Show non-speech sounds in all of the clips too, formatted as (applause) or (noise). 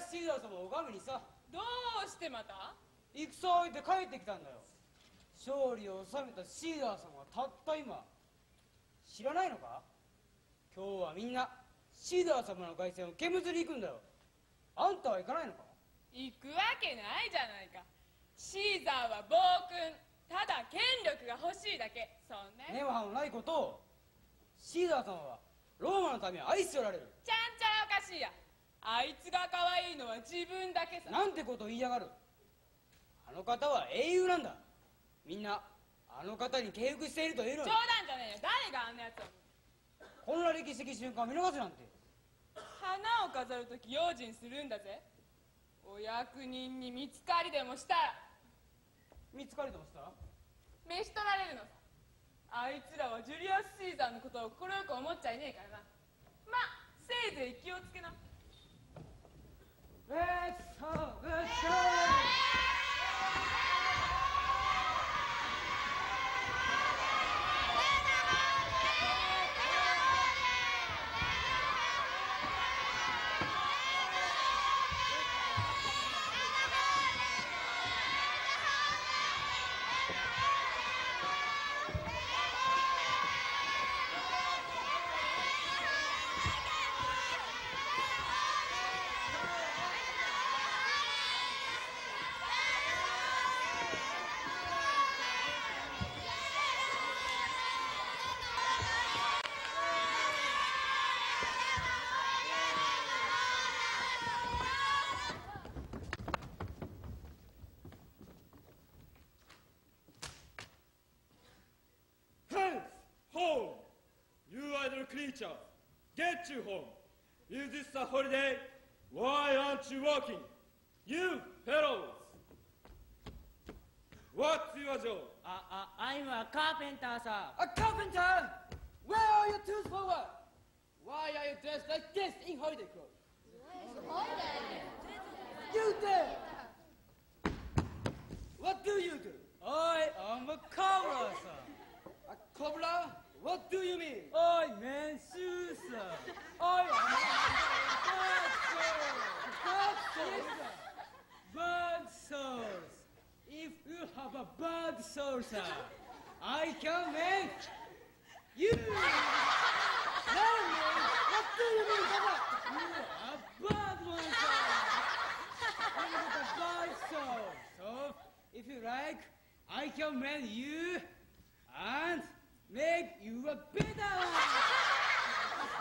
シーザー様を拝みにさ。どうしてまた？戦を終えて帰ってきたんだよ。勝利を収めたシーザー様はたった今。知らないのか？今日はみんなシーザー様の凱旋を見物に行くんだよ。あんたは行かないのか？行くわけないじゃないか。シーザーは暴君。ただ権力が欲しいだけ。そうね根はのないことを。シーザー様はローマのために愛しておられる。ちゃんちゃらおかしいやあいつが可愛いのは自分だけさ。なんてことを言いやがる。あの方は英雄なんだ。みんなあの方に敬服しているというの冗に談じゃねえよ。誰があんなやつをこんな歴史的瞬間を見逃すなんて。花を飾るとき用心するんだぜ。お役人に見つかりでもしたら。見つかりともした召し取られるのさ。あいつらはジュリアス・シーザーのことを快く思っちゃいねえからな。ませいぜい気をつけな Let's go! Let's go! Get you home! Is this a holiday? Why aren't you working? You fellows! What's your job? Uh, uh, I'm a carpenter, sir. A carpenter! Where are your tools for work? Why are you dressed like this in holiday clothes? You there! What do you do? I am a cobbler, sir. A cobbler? What do you mean? I shoes, sir. I am a bird soles. If you have a bird soul, sir, I can make you. Tell me, what do you mean by that? A bird one, sir. I'm a bird soul. So, if you like, I can make you and make you a better one.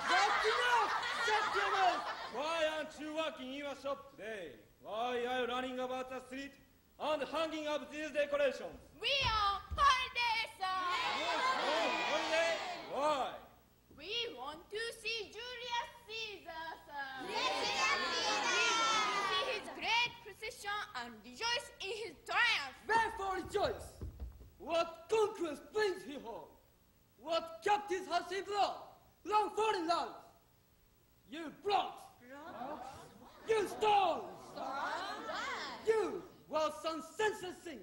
That's enough! Shut your mouth! Why aren't you working in your shop today? Why are you running about the street and hanging up these decorations? We are holiday, sir Oh, holiday? Why? We want to see Julius Caesar, sir Caesar! We want to see his great procession and rejoice in his triumph Wherefore rejoice! What conquest brings he home? What captives has he brought? Long foreign lands! You brought! You stones! You was some senseless things!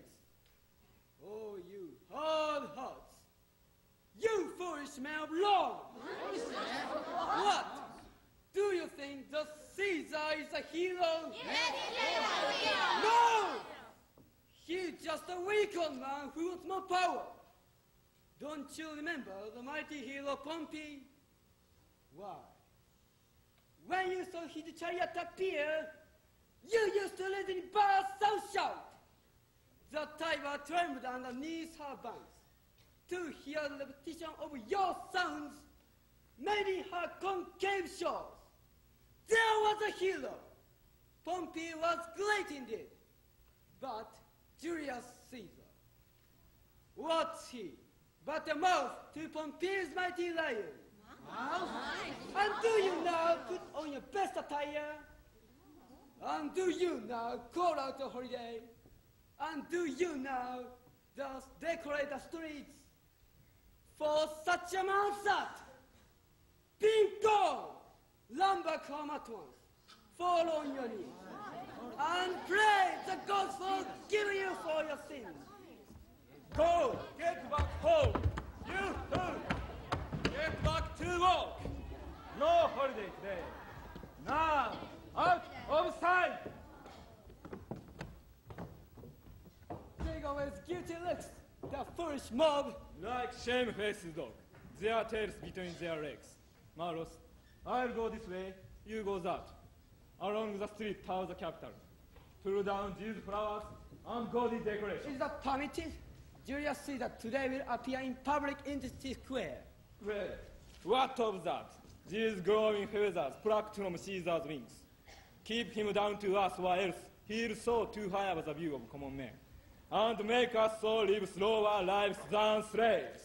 Oh, you hard hearts! You foolish man of law! What? Do you think the Caesar is a hero? No! He's just a weakened man who wants more power. Don't you remember the mighty hero Pompey? Why? When you saw his chariot appear, you used to let in burst and shout. The Tiber trembled underneath her banks. To hear the repetition of your sounds, many her concave shores. There was a hero. Pompey was great indeed. But Julius Caesar, what's he but a mouth to Pompey's mighty lion? And do you now put on your best attire? And do you now call out a holiday? And do you now just decorate the streets for such a man as that? Be gone! Run back home at once. Fall on your knees. And pray the gods forgive you for your sins. Go! Get back home! You too! Get back to work! No holiday today! Now, out of sight! Take away his guilty looks! The foolish mob! Like shamefaced dog, their tails between their legs. Maros, I'll go this way, you go that. Along the street towards the Capitol. Throw down these flowers, and ungodly decorations. Is that permitted? Julius Caesar today will appear in public in the square. Well, what of that? These glowing feathers plucked from Caesar's wings. Keep him down to us, or else he'll soar too high above the view of common men, and make us all live slower lives than slaves.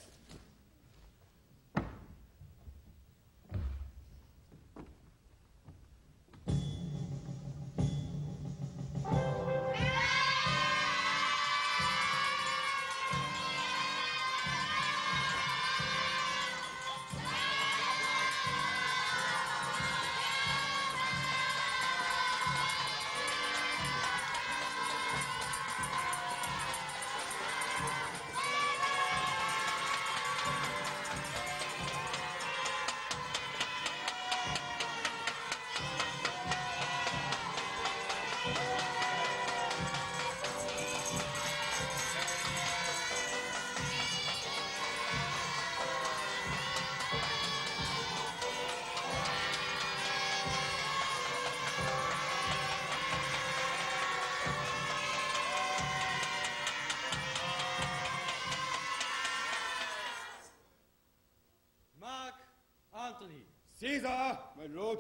Caesar, my lord.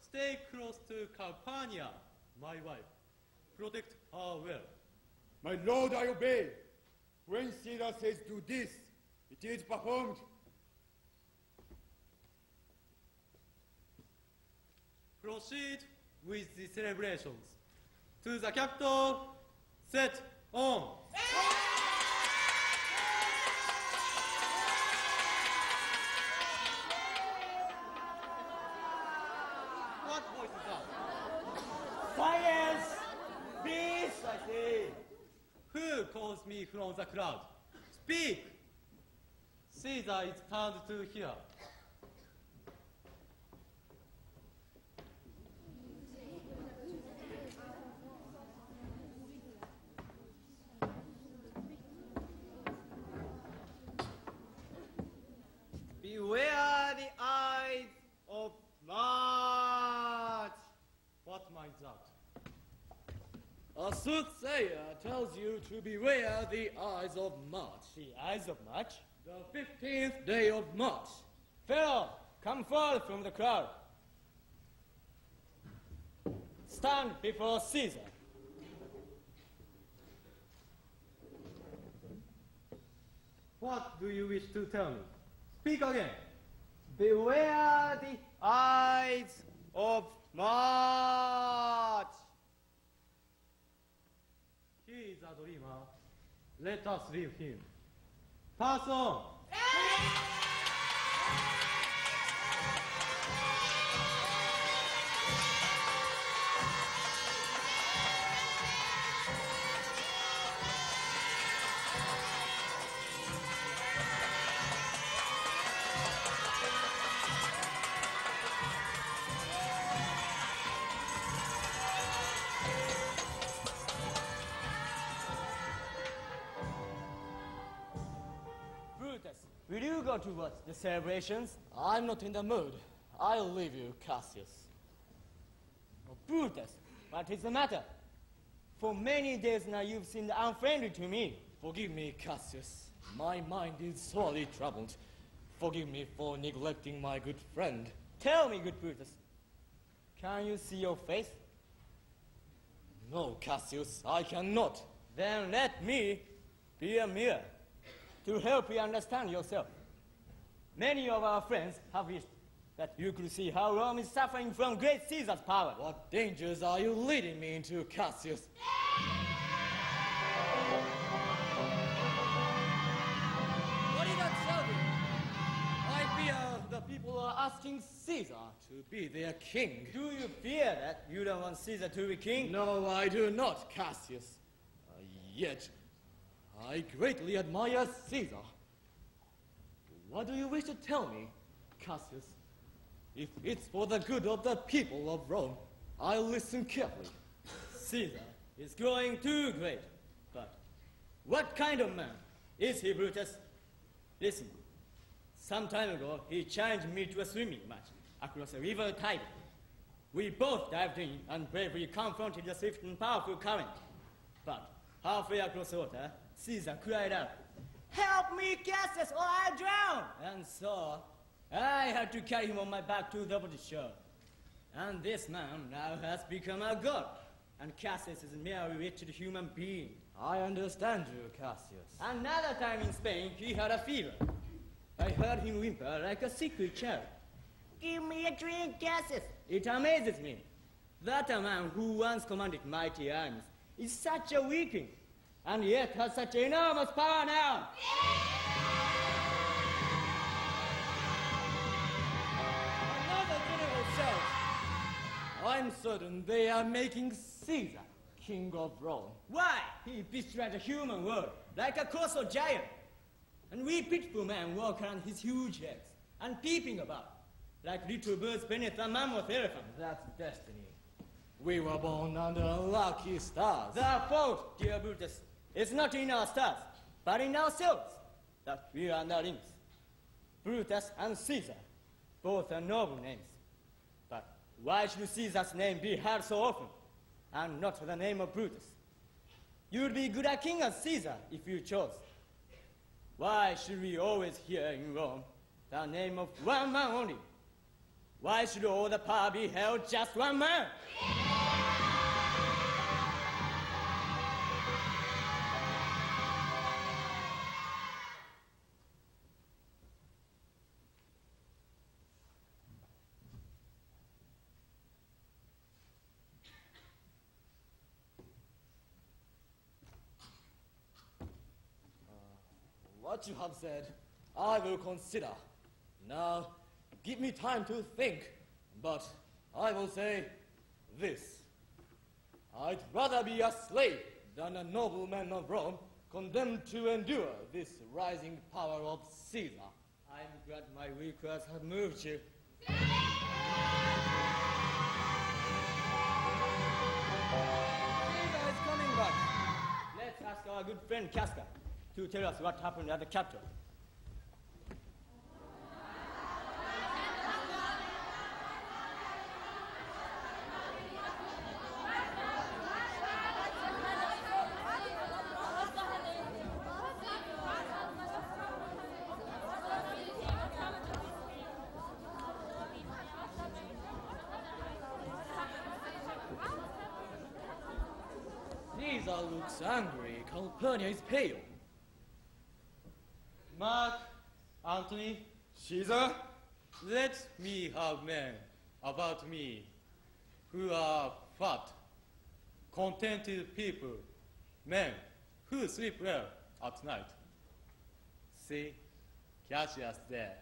stay close to Calpurnia, my wife. Protect her well. My lord, I obey. When Caesar says do this, it is performed. Proceed with the celebrations. To the Capitol, set on. From the crowd? Speak! Caesar is turned to hear. Beware the Ides of March. What means that? A soothsayer tells you to beware the of March. The Ides of March? The 15th day of March. Fellow, come forth from the crowd. Stand before Caesar. What do you wish to tell me? Speak again. Beware the Ides of March. He is a dreamer. Let us leave him. Pass on. Will you go to watch the celebrations? I'm not in the mood. I'll leave you, Cassius. Oh, Brutus, what is the matter? For many days now you've seemed unfriendly to me. Forgive me, Cassius. My mind is sorely troubled. Forgive me for neglecting my good friend. Tell me, good Brutus, can you see your face? No, Cassius, I cannot. Then let me be a mirror to help you understand yourself. Many of our friends have wished that you could see how Rome is suffering from great Caesar's power. What dangers are you leading me into, Cassius? What did I tell? I fear the people are asking Caesar to be their king. Do you fear that you don't want Caesar to be king? No, I do not, Cassius. Uh, yet, I greatly admire Caesar. What do you wish to tell me, Cassius? If it's for the good of the people of Rome, I'll listen carefully. Caesar is growing too great. But what kind of man Is he, Brutus? Listen, some time ago, he challenged me to a swimming match across the river Tiber. We both dived in and bravely confronted the swift and powerful current. But halfway across the water, Caesar cried out, Help me, Cassius, or I'll drown! And so, I had to carry him on my back to the opposite shore. And this man now has become a god, and Cassius is a mere wretched human being. I understand you, Cassius. Another time in Spain, he had a fever. I heard him whimper like a sickly child. Give me a drink, Cassius. It amazes me that a man who once commanded mighty armies is such a weakling, and yet has such enormous power now. Another general shouts. I'm certain they are making Caesar king of Rome. Why? He destroyed the human world like a colossal giant. And we pitiful men walk around his huge heads and peeping about like little birds beneath a mammoth elephant. That's destiny. We were born under lucky stars. The fault, dear Brutus, is not in our stars, but in ourselves that we are underlings. Brutus and Caesar, both are noble names. But why should Caesar's name be heard so often, and not the name of Brutus? You'd be good at king as Caesar if you chose. Why should we always hear in Rome the name of one man only? Why should all the power be held just one man? You have said, I will consider. Now, give me time to think, but I will say this. I'd rather be a slave than a nobleman of Rome condemned to endure this rising power of Caesar. I'm glad my weak have moved you. Caesar is coming back. Let's ask our good friend Casca to tell us what happened at the Capitol. Caesar looks angry. Calpurnia is pale. Mark, Antony, Caesar? let me have men about me who are fat, contented people, men who sleep well at night. See, Cassius there.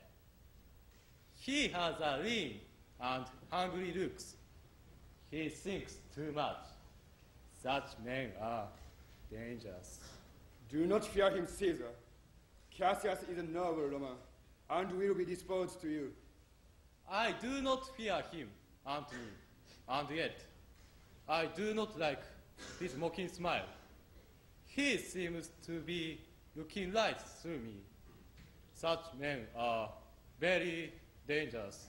He has a lean and hungry looks. He thinks too much. Such men are dangerous. Do not fear him, Caesar. Cassius is a noble Roman, and will be disposed to you. I do not fear him, Antony, and yet I do not like his mocking smile. He seems to be looking right through me. Such men are very dangerous.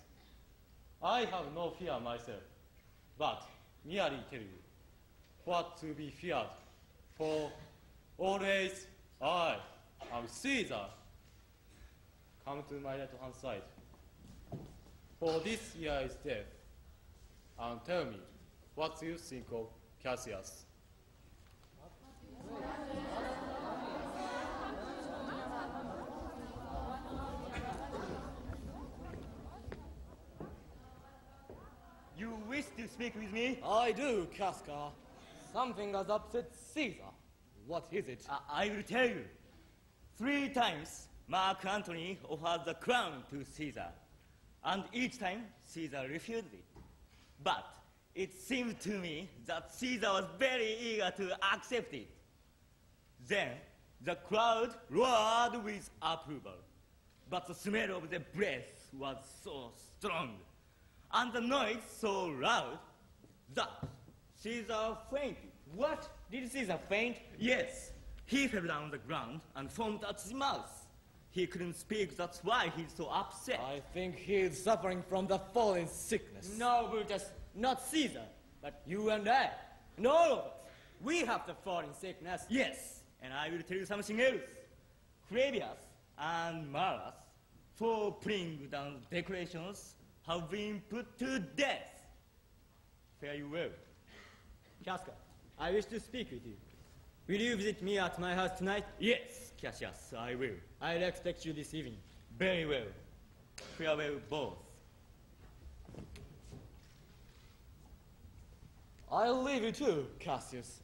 I have no fear myself, but merely tell you what to be feared, for always I am Caesar. Come to my right hand side. For this year is death. And tell me, what do you think of Cassius? You wish to speak with me? I do, Casca. Something has upset Caesar. What is it? I, I will tell you. Three times Mark Antony offered the crown to Caesar, and each time Caesar refused it. But it seemed to me that Caesar was very eager to accept it. Then the crowd roared with approval, but the smell of the breath was so strong, and the noise so loud that Caesar fainted. What? Did Caesar faint? Yes. He fell down on the ground and foamed at his mouth. He couldn't speak, that's why he's so upset. I think he is suffering from the falling sickness. No, Brutus, not Caesar, but you and I, and all of us. We have the falling sickness. Yes, and I will tell you something else. Flavius and Marus, for putting down decorations, have been put to death. Fare you well. Casca, I wish to speak with you. Will you visit me at my house tonight? Yes, Cassius, I will. I'll expect you this evening. Very well. Farewell, both. I'll leave you too, Cassius.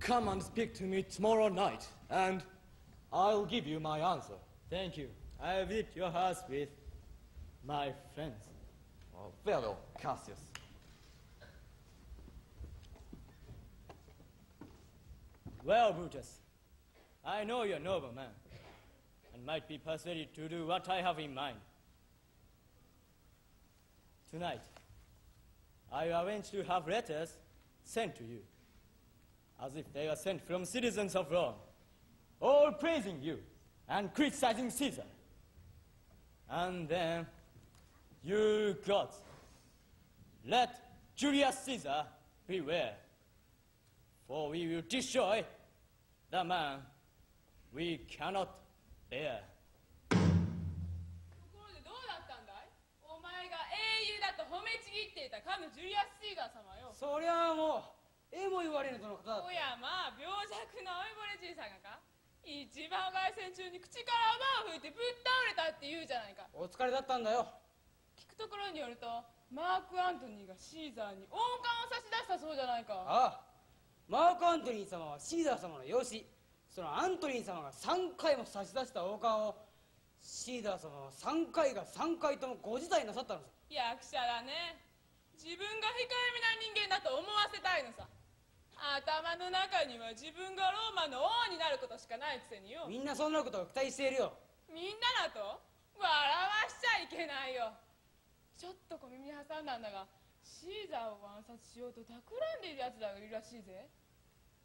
Come and speak to me tomorrow night, and I'll give you my answer. Thank you. I'll visit your house with my friends. Oh, farewell, Cassius. Well, Brutus, I know you're a noble man, and might be persuaded to do what I have in mind. Tonight, I arrange to have letters sent to you, as if they were sent from citizens of Rome, all praising you and criticizing Caesar. And then, you gods, let Julius Caesar beware, for we will destroy the man we cannot bear. ところでどうだったんだい？お前が英雄だと褒めちぎっていたかのジュリアス・シーザー様よ。そりゃあもうええも言われぬとのことだおやまあ病弱な老いぼれじいさんがか？一番凱旋中に口から泡を吹いてぶっ倒れたって言うじゃないか。お疲れだったんだよ。聞くところによるとマーク・アントニーがシーザーに王冠を差し出したそうじゃないか。ああ。マーク・アントニー様はシーザー様の養子そのアントニー様が3回も差し出した王冠をシーザー様は3回が3回ともご辞退なさったのさ。役者だね。自分が控えめな人間だと思わせたいのさ。頭の中には自分がローマの王になることしかないくせによ。みんなそんなことを期待しているよ。みんなだと？笑わしちゃいけないよ。ちょっと小耳挟んだんだがシーザーを暗殺しようと企んでいる奴らがいるらしいぜ。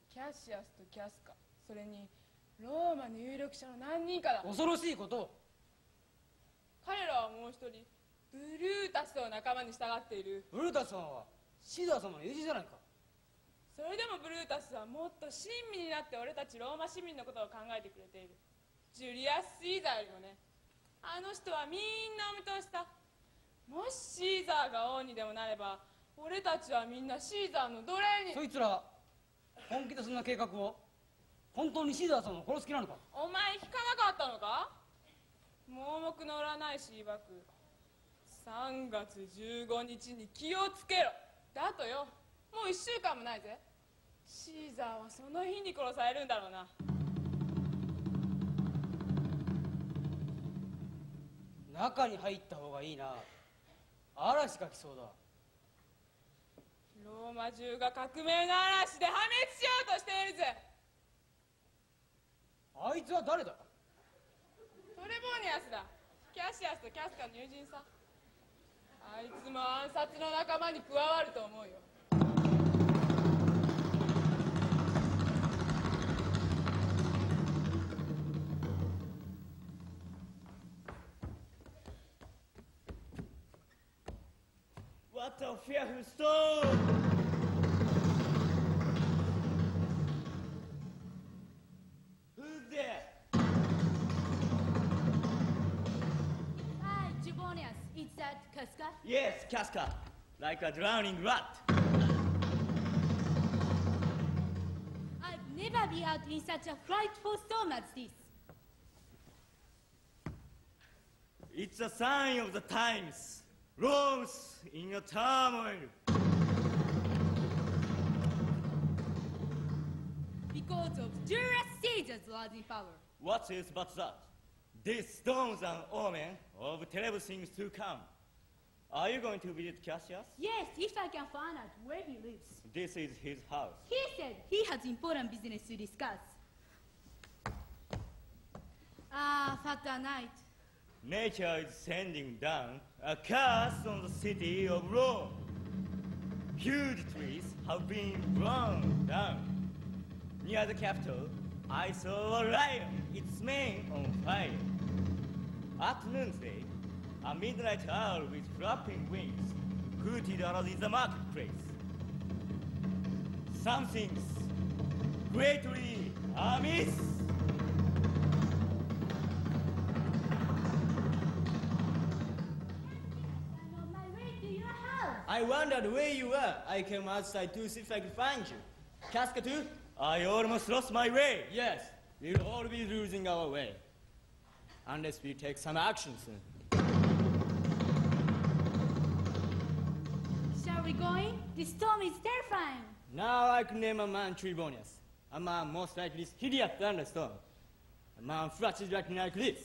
キャシアスとキャスカそれにローマの有力者の何人かだ。恐ろしいこと。を彼らはもう一人ブルータスを仲間に従っている。ブルータス様はシーザー様の友人じゃないか。それでもブルータスはもっと親身になって俺たちローマ市民のことを考えてくれている。ジュリアス・シーザーよりもね。あの人はみんなお見通しだ。もしシーザーが王にでもなれば俺たちはみんなシーザーの奴隷に。そいつら本気でそんな計画を本当にシーザー様を殺す気なのか？お前聞かなかったのか？盲目の占い師曰く3月15日に気をつけろ。だとよ。もう1週間もないぜ。シーザーはその日に殺されるんだろうな。中に入った方がいいな。嵐が来そうだ。ローマ中が革命の嵐で破滅しようとしているぜあいつは誰だ？トレボーニアスだ。キャシアスとキャスカの友人さあいつも暗殺の仲間に加わると思うよ。What a fearful storm! Yes, Casca, like a drowning rat. I've never been out in such a frightful storm as this. It's a sign of the times. Rome's in a turmoil. Because of Julius Caesar's rising power. What is but that? These storms are omen of terrible things to come. Are you going to visit Cassius? Yes, if I can find out where he lives. This is his house. He said he has important business to discuss. Ah, what a night. Nature is sending down a curse on the city of Rome. Huge trees have been blown down. Near the Capitol, I saw a lion, its mane on fire. At noonday, a midnight owl with flapping wings hooted around in the marketplace. Something's greatly amiss. I'm on my way to your house. I wondered where you were. I came outside to see if I could find you. Cascatu, I almost lost my way. Yes, we'll all be losing our way. Unless we take some action soon. Shall we go in? The storm is terrifying. Now I can name a man Trebonius. A man most likely is hideous thunderstorm. A man flashes lightning like this.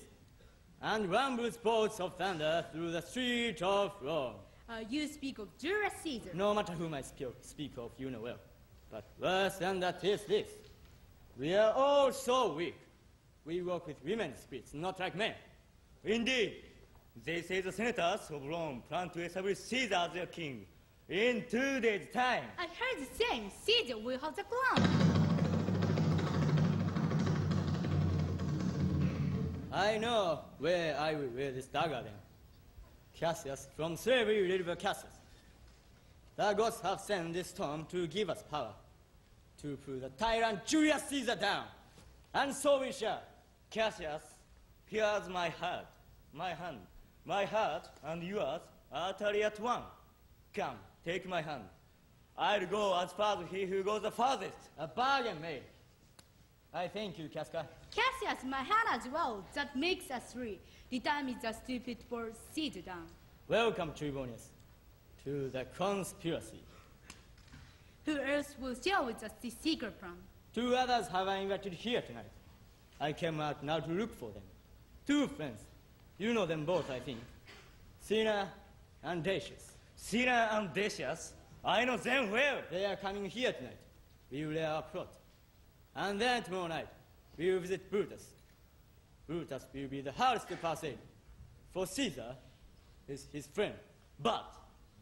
And rumbles bolts of thunder through the street of Rome. Uh, you speak of Julius Caesar. No matter whom I speak, speak of, you know well. But worse than that is this. We are all so weak. We work with women's spirits, not like men. Indeed, they say the senators of Rome plan to establish Caesar as their king in two days' time. I heard the same. Caesar will have the crown. I know where I will wear this dagger then. Cassius from slavery deliver Cassius. The gods have sent this storm to give us power, to put the tyrant Julius Caesar down. And so we shall. Cassius, here's my heart, my hand. My heart and yours are utterly at one. Come, take my hand. I'll go as far as he who goes the farthest. A bargain made. I thank you, Casca. Cassius, my hand as well. That makes us three. The time is to put for Caesar down. Welcome, Trebonius, to the conspiracy. Who else will share with us the secret plan? Two others have I invited here tonight. I came out now to look for them. Two friends. You know them both, I think. Cinna and Decius. Cinna and Decius? I know them well. They are coming here tonight. We will lay our plot. And then tomorrow night, we will visit Brutus. Brutus will be the hardest to pass in. For Caesar is his friend. But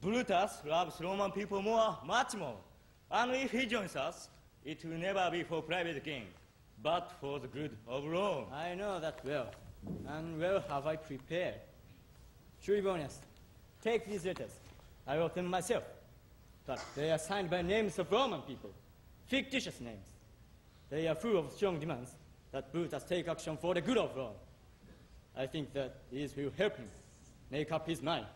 Brutus loves Roman people more, much more. And if he joins us, it will never be for private gain, but for the good of Rome. I know that well. And well have I prepared. Trebonius, take these letters. I wrote them myself. But they are signed by names of Roman people, fictitious names. They are full of strong demands that Brutus take action for the good of Rome. I think that these will help him make up his mind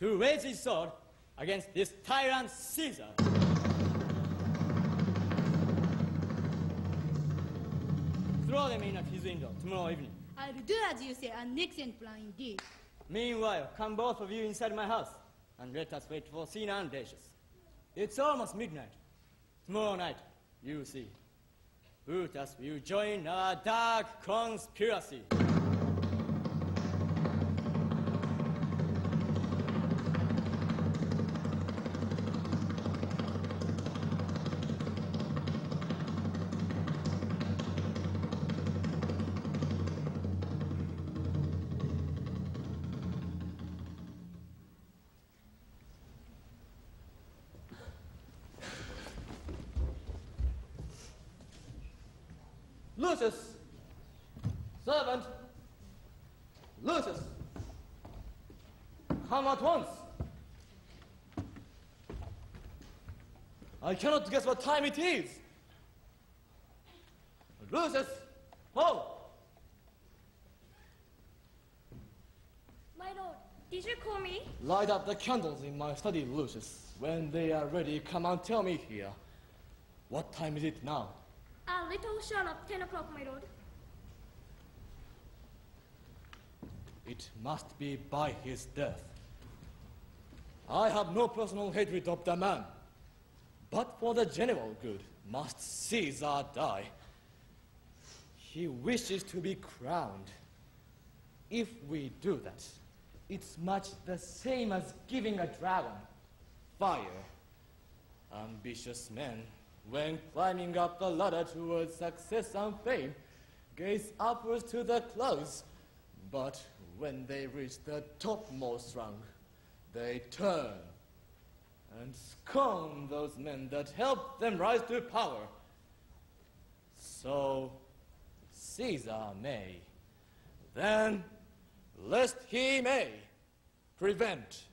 to raise his sword against this tyrant Caesar. Throw them in at his window tomorrow evening. I'll do as you say, an excellent plan indeed. Meanwhile, come both of you inside my house and let us wait for Cinna and. It's almost midnight. Tomorrow night, you see. Brutus will join our dark conspiracy. Come at once! I cannot guess what time it is! Lucius! Oh! My lord, did you call me? Light up the candles in my study, Lucius. When they are ready, come and tell me here. What time is it now? A little short of ten o'clock, my lord. It must be by his death. I have no personal hatred of the man. But for the general good, must Caesar die. He wishes to be crowned. If we do that, it's much the same as giving a dragon fire. Ambitious men, when climbing up the ladder towards success and fame, gaze upwards to the clouds. But when they reach the topmost rung, they turn and scorn those men that helped them rise to power. So Caesar may. Then, lest he may prevent.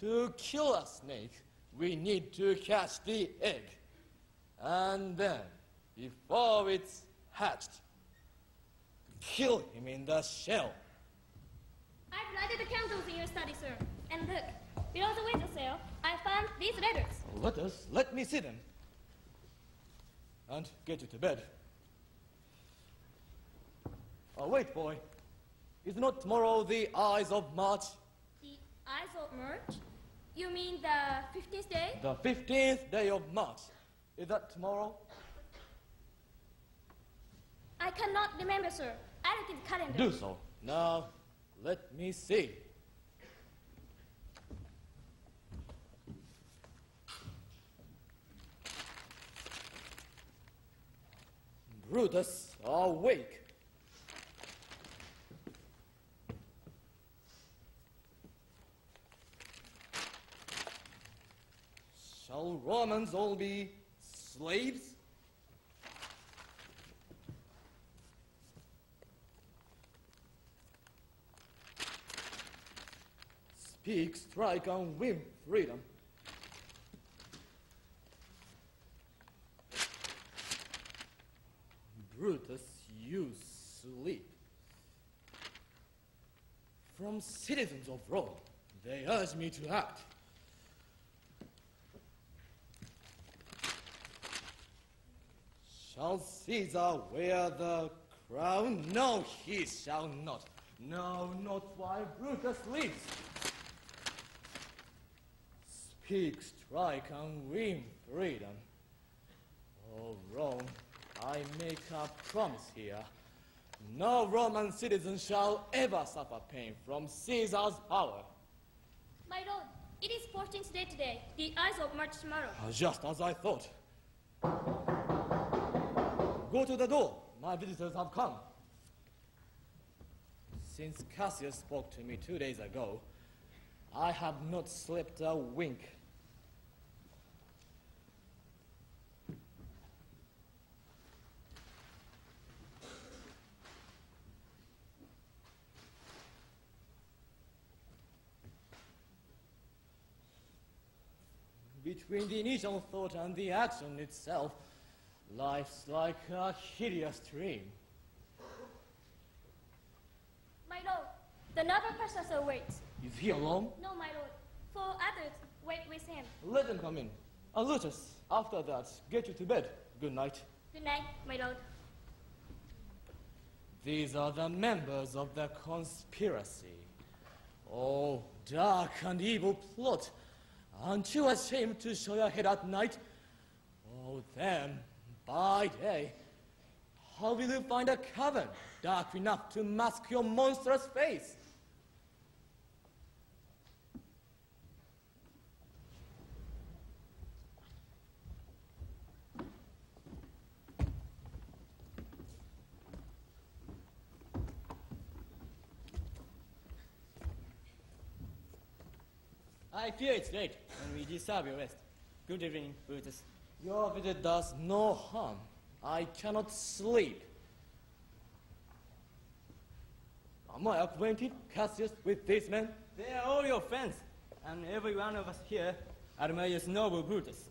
To kill a snake, we need to catch the egg. And then, before it's hatched, kill him in the shell. I've lighted the candles in your study, sir. And look, below the window sill, I found these letters. Letters, let me see them. And get you to bed. Oh, wait, boy. Is not tomorrow the Ides of March? The Ides of March? You mean the 15th day? The 15th day of March. Is that tomorrow? I cannot remember, sir. I looked at the calendar. Do so. Now, let me see. Brutus, awake. Shall Romans all be slaves? Speak, strike, and win freedom. Brutus, you sleep. From citizens of Rome, they urge me to act. Shall Caesar wear the crown? No, he shall not. No, not while Brutus lives. Speak, strike, and win freedom. Oh, Rome, I make a promise here. No Roman citizen shall ever suffer pain from Caesar's power. My lord, it is 14th day today, the Ides of March tomorrow. Ah, just as I thought. Go to the door. My visitors have come. Since Cassius spoke to me two days ago, I have not slept a wink. Between the initial thought and the action itself, life's like a hideous dream. My lord, the novel professor waits. Is he alone? No, my lord. Four others wait with him. Let them come in. And Lucius, after that, get you to bed. Good night. Good night, my lord. These are the members of the conspiracy. Oh, dark and evil plot. Aren't you ashamed to show your head at night? Oh, then, by day, how will you find a cavern dark enough to mask your monstrous face? I fear it's late, and we deserve your rest. Good evening, Brutus. Your visit does no harm. I cannot sleep. Am I acquainted, Cassius, with these men? They are all your friends, and every one of us here admires noble Brutus,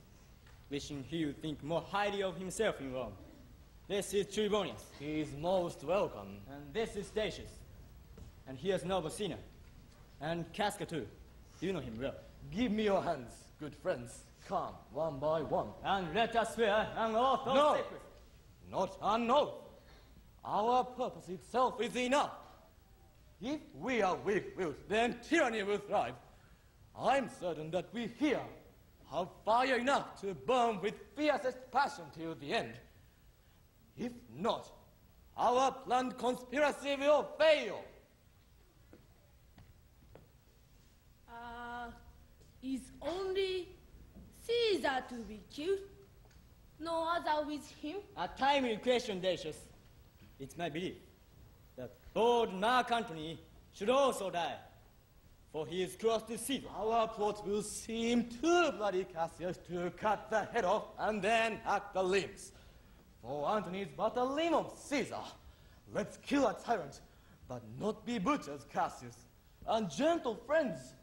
wishing he would think more highly of himself in Rome. This is Trebonius, He is most welcome. and this is Statius, and here's noble Cinna, and Casca too. You know him well. Give me your hands, good friends. Come, one by one. And let us swear an oath of No. secrecy. Not an oath. Our purpose itself is enough. If we are weak-willed, then tyranny will thrive. I'm certain that we here have fire enough to burn with fiercest passion till the end. If not, our planned conspiracy will fail. Uh, is only Caesar to be killed? No other with him? A timely question, Decius. It's my belief that bold Mark Antony should also die, for he is close to Caesar. Our plot will seem too bloody, Cassius, to cut the head off and then hack the limbs. For Antony is but a limb of Caesar. Let's kill a tyrant, but not be butchers, Cassius. And gentle friends,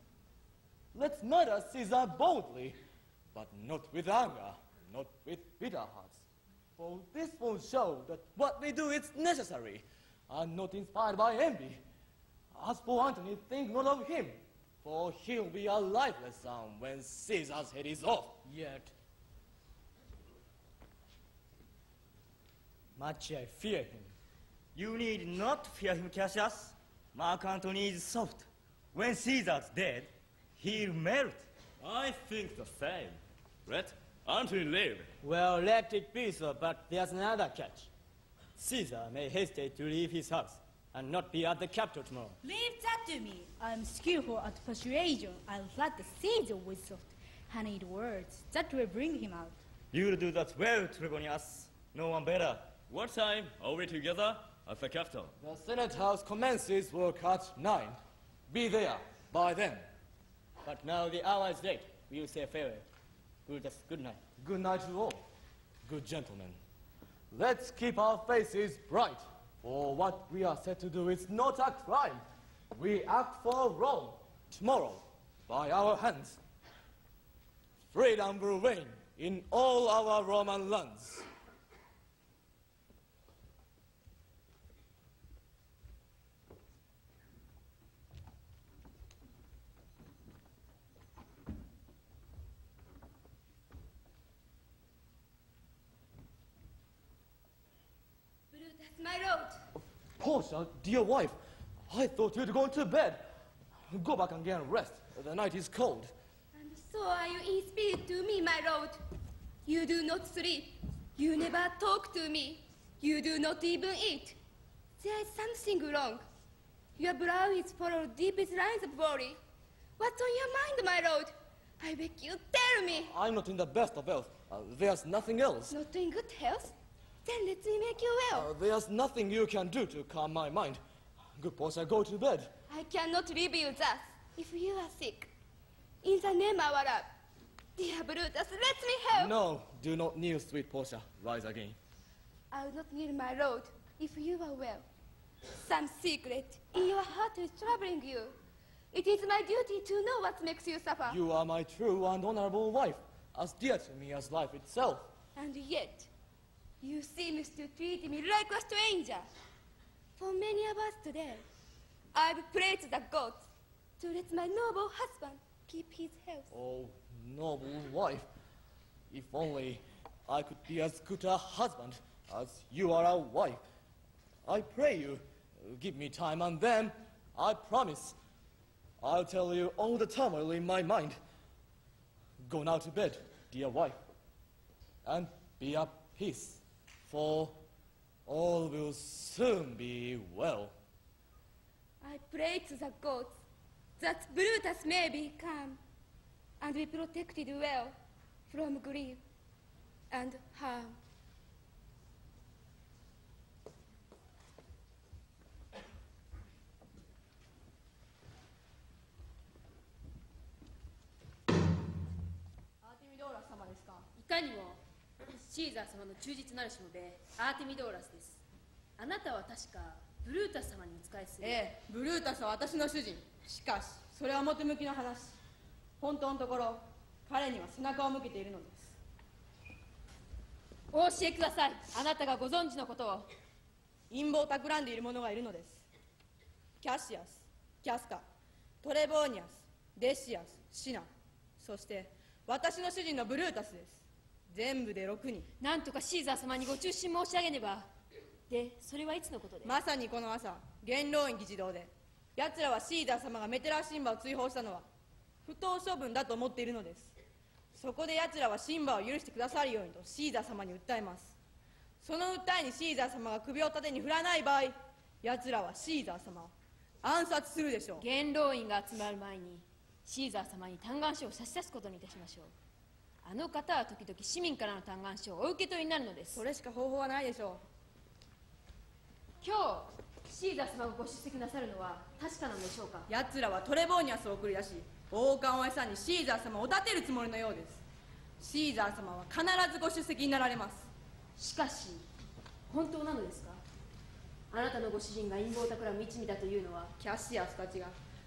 let's murder Caesar boldly, but not with anger, not with bitter hearts. For this will show that what we do is necessary, and not inspired by envy. As for Antony, think not of him, for he'll be a lifeless son when Caesar's head is off. Yet, much I fear him. You need not fear him, Cassius. Mark Antony is soft. When Caesar's dead, he'll melt. I think the same. Let Antony live. Well, let it be so, but there's another catch. Caesar may hesitate to leave his house and not be at the Capitol tomorrow. Leave that to me. I'm skillful at persuasion. I'll flatter Caesar with soft, honeyed words that will bring him out. You'll do that well, Trebonius. No one better. What time are we together at the Capitol? The Senate House commences work at nine. Be there by then. But now the hour is late. We'll say farewell. Brutus, good night. Good night to all. Good gentlemen. Let's keep our faces bright, for what we are set to do is not a crime. We act for Rome tomorrow by our hands. Freedom will reign in all our Roman lands. Brutus, my road. Portia, dear wife, I thought you'd gone to bed. Go back and get a rest. The night is cold. And so are you in spirit to me, my lord. You do not sleep. You never talk to me. You do not even eat. There is something wrong. Your brow is full of deepest lines of worry. What's on your mind, my lord? I beg you, tell me. I'm not in the best of health. Uh, there's nothing else. Not in good health? Then let me make you well. Uh, there's nothing you can do to calm my mind. Good Portia, go to bed. I cannot leave you thus if you are sick. In the name of our love. Dear Brutus, let me help. No, do not kneel, sweet Portia. Rise again. I will not kneel, my lord, if you are well. Some secret in your heart is troubling you. It is my duty to know what makes you suffer. You are my true and honorable wife, as dear to me as life itself. And yet, you seem to treat me like a stranger. For many of us today, I've prayed to the gods to let my noble husband keep his health. Oh, noble wife. If only I could be as good a husband as you are a wife. I pray you, give me time and then, I promise, I'll tell you all the turmoil in my mind. Go now to bed, dear wife, and be at peace, for all will soon be well. I pray to the gods that Brutus may be calm and be protected well from grief and harm. アーテミドーラス様ですかいかにも シーザー様の忠実なるしもべアーテミドーラスです。あなたは確かブルータス様にお仕えする。ええブルータスは私の主人。しかしそれは表向きの話。本当のところ彼には背中を向けているのです。お教えください。あなたがご存知のことを。陰謀を企んでいる者がいるのです。キャシアスキャスカトレボーニアスデシアスシナ。そして私の主人のブルータスです全部で6人。なんとかシーザー様にご中心申し上げねば。でそれはいつのことで？まさにこの朝元老院議事堂で。奴らはシーザー様がメテラシンバを追放したのは不当処分だと思っているのです。そこで奴らはシンバを許してくださるようにとシーザー様に訴えます。その訴えにシーザー様が首を縦に振らない場合奴らはシーザー様を暗殺するでしょう。元老院が集まる前にシーザー様に嘆願書を差し出すことにいたしましょうあの方は時々市民からの嘆願書をお受け取りになるのです。それしか方法はないでしょ今日シーザー様がご出席なさるのは確かなんでしょうか？う奴らはトレボーニアスを送り出し王冠を餌にシーザー様を立てるつもりのようです。シーザー様は必ずご出席になられます。しかし本当なのですか？あなたのご主人が陰謀を企む一味だというのは？キャシアスたちが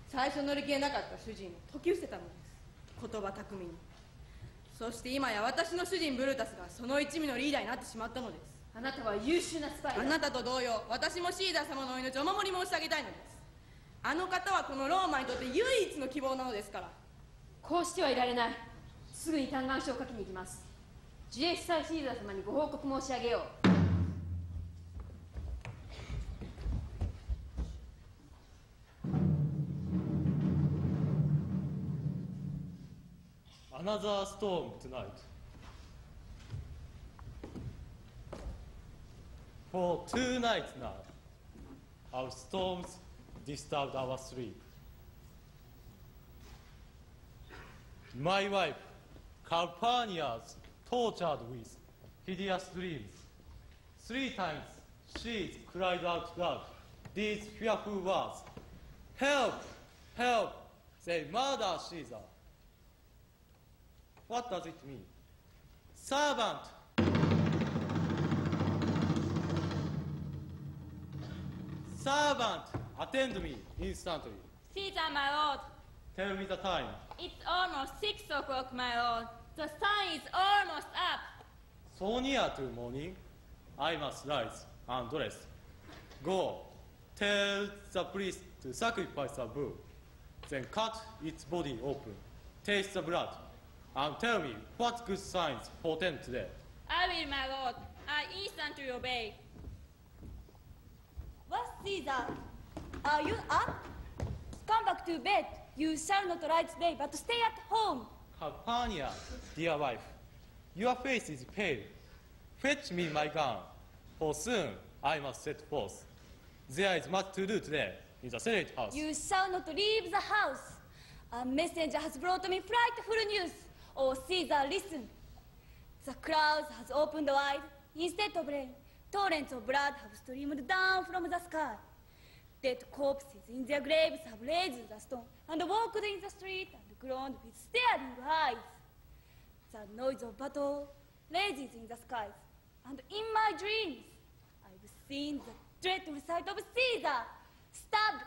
最初乗り切れなかった主人を解き伏せたのです。言葉巧みにそして今や私の主人ブルータスがその一味のリーダーになってしまったのです。あなたは優秀なスパイだ。あなたと同様私もシーザー様のお命をお守り申し上げたいのです。あの方はこのローマにとって唯一の希望なのですから。こうしてはいられない。すぐに嘆願書を書きに行きます。ジュエスサイシーザー様にご報告申し上げよう Another storm tonight. For two nights now, our storms disturbed our sleep. My wife, Calpurnia's tortured with hideous dreams. Three times she cried out loud these fearful words Help! Help! They murder Caesar. What does it mean? Servant! Servant! Attend me instantly. Caesar, my lord. Tell me the time. It's almost six o'clock, my lord. The sun is almost up. So near to morning, I must rise and dress. Go, tell the priest to sacrifice a bull. Then cut its body open, taste the blood, and tell me what good signs portend today. I will, my lord. I instantly obey. What, Caesar? Are you up? Come back to bed. You shall not ride today, but stay at home. Calpurnia, dear wife, your face is pale. Fetch me my gun, for soon I must set forth. There is much to do today in the Senate House. You shall not leave the house. A messenger has brought me frightful news. Oh, Caesar, listen. The clouds has opened wide. Instead of rain, torrents of blood have streamed down from the sky. Dead corpses in their graves have raised the stone and walked in the street and groaned with staring eyes. The noise of battle raises in the skies, and in my dreams, I've seen the dreadful sight of Caesar stabbed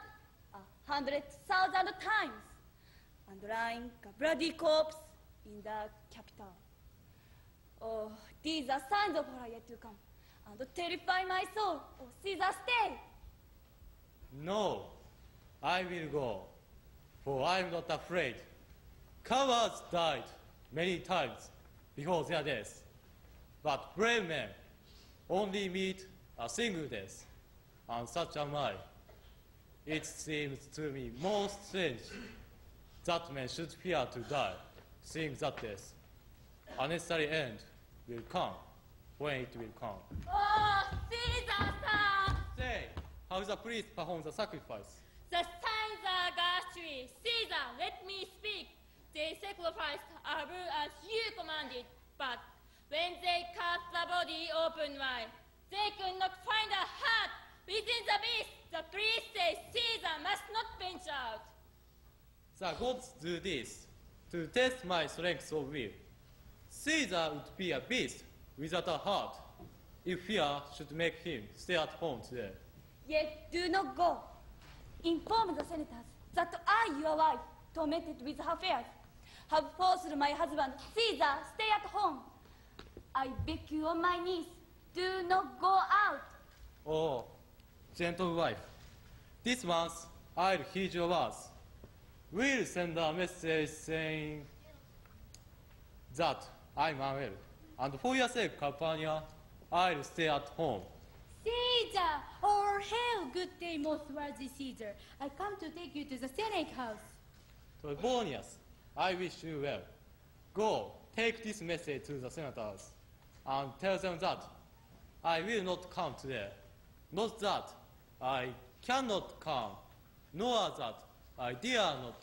a hundred thousand times and lying a bloody corpse in the Capitol. Oh, these are signs of horror yet to come, and terrify my soul. Oh, Caesar, stay! No, I will go, for I am not afraid. Cowards died many times before their death, but brave men only meet a single death, and such am I. It seems to me most strange that men should fear to die, seeing that death, unnecessary end, will come when it will come. Oh, Caesar-san! Say, how the priest performs the sacrifice? The signs are ghastly. Caesar, let me speak. They sacrificed a bull as you commanded, but when they cut the body open wide, they could not find a heart within the beast. The priest says Caesar must not venture out. The gods do this to test my strength of will. Caesar would be a beast without a heart if fear should make him stay at home today. Yet do not go. Inform the senators that I, your wife, tormented with her fears, have forced my husband, Caesar, stay at home. I beg you on my knees, do not go out. Oh, gentle wife, this once I'll heed your words. We'll send a message saying that I'm unwell, and for your sake, Calpurnia, I'll stay at home. Caesar! Oh, or hail, good day, most worthy Caesar. I come to take you to the Senate house. Trebonius, I wish you well. Go, take this message to the senators, and tell them that I will not come today. Not that I cannot come, nor that I dare not.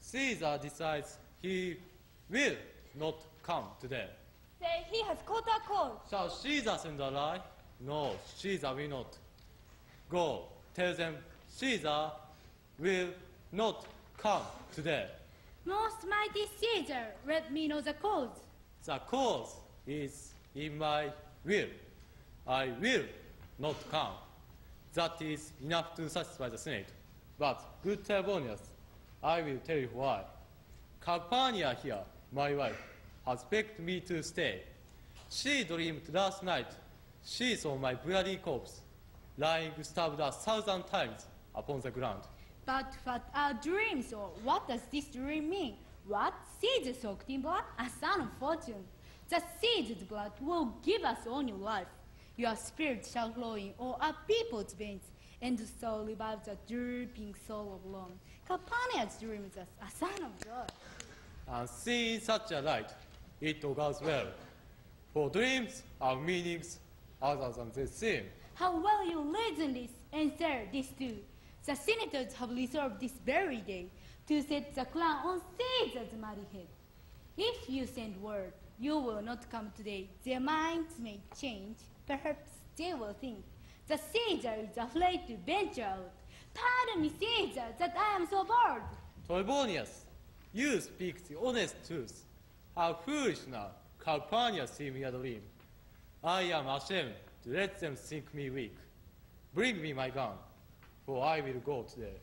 Caesar decides he will not come today. Say he has caught a cold. So Caesar send a lie? No, Caesar will not. Go, tell them Caesar will not come today. Most mighty Caesar, let me know the cause. The cause is in my will. I will not come. That is enough to satisfy the Senate. But, good Trebonius, I will tell you why. Calpurnia here, my wife, has begged me to stay. She dreamed last night she saw my bloody corpse lying stabbed a thousand times upon the ground. But what are dreams, or what does this dream mean? What? Seeds soaked in blood? A son of fortune. The seed's blood will give us all new life. Your spirit shall flow in all our people's veins, and so revive the drooping soul of Rome. Calpurnia's dream is a, a son of God. And seeing such a light, it goes well. For dreams are meanings other than they seem. How well you reason this, and sir, this too. The senators have resolved this very day to set the crown on Caesar's mighty head. If you send word you will not come today, their minds may change. Perhaps they will think the Caesar is afraid to venture out. Pardon me, Caesar, that I am so bored. Trebonius, you speak the honest truth. How foolish now, Calpurnia seem a dream. I am ashamed to let them think me weak. Bring me my gun, for I will go today.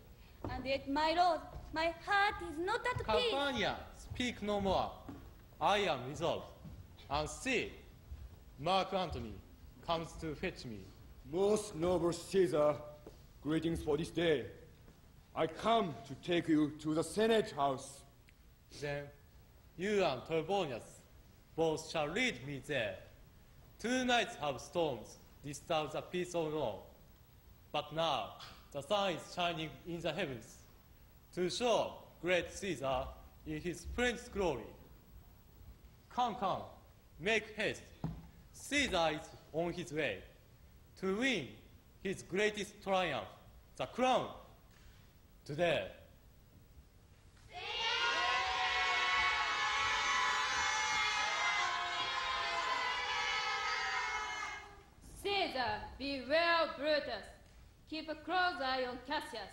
And yet, my lord, my heart is not at peace. Calpurnia, speak no more. I am resolved. And see, Mark Antony comes to fetch me. Most noble Caesar, greetings for this day. I come to take you to the Senate House. Then you and Trebonius both shall lead me there. Two nights have storms disturb the peace of Rome. But now the sun is shining in the heavens to show great Caesar in his splendid glory. Come, come, make haste. Caesar is on his way to win his greatest triumph, the crown. Today, Caesar, beware Brutus. Keep a close eye on Cassius.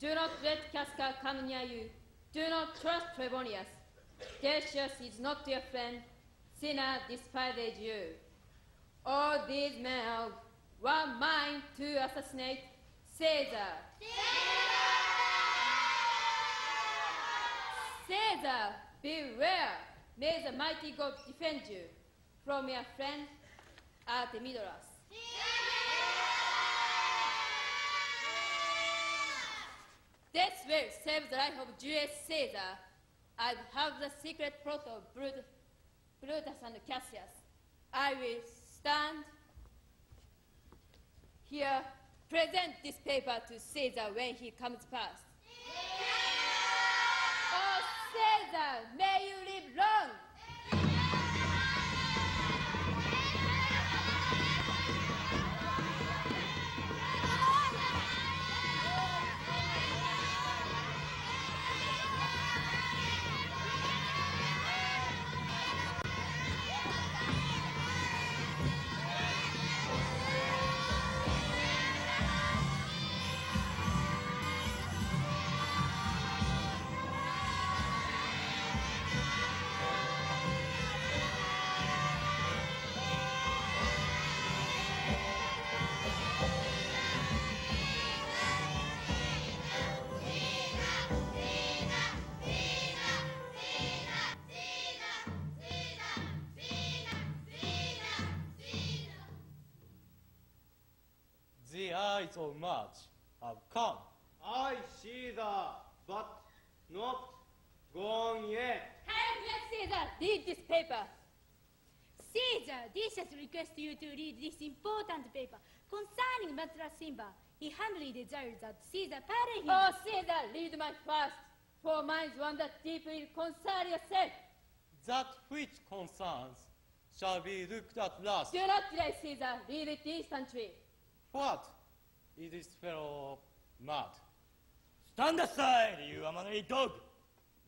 Do not let Casca come near you. Do not trust Trebonius. Decius is not your friend. Cinna despises you. All these men have one mind to assassinate Caesar. Caesar, Caesar, beware! May the mighty God defend you from your friend Artemidorus. This will save the life of Julius Caesar. I have the secret plot of Brut- Brutus and Cassius. I will stand here, present this paper to Caesar when he comes past. Oh, Caesar, may you live long! The Ides of March have come. I see the, but not gone yet. Have Caesar read this paper. Caesar, this has requests you to read this important paper concerning Metellus Cimber. He humbly desires that Caesar pardon him. Oh, Caesar, read my first, for mine's one that deeply concern yourself. That which concerns shall be looked at last. Do not delay, Caesar. Read it instantly. What? Is this fellow mad? Stand aside, you unmanly dog!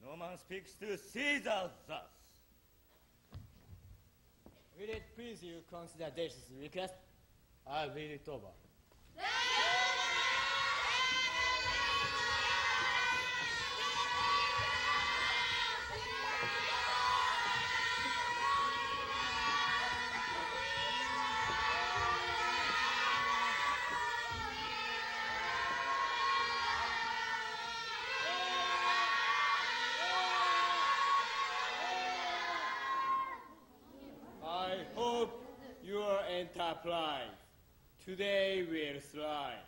No man speaks to Caesar thus. Will it please you consider Decius' request? I'll read it over. Today we'll thrive.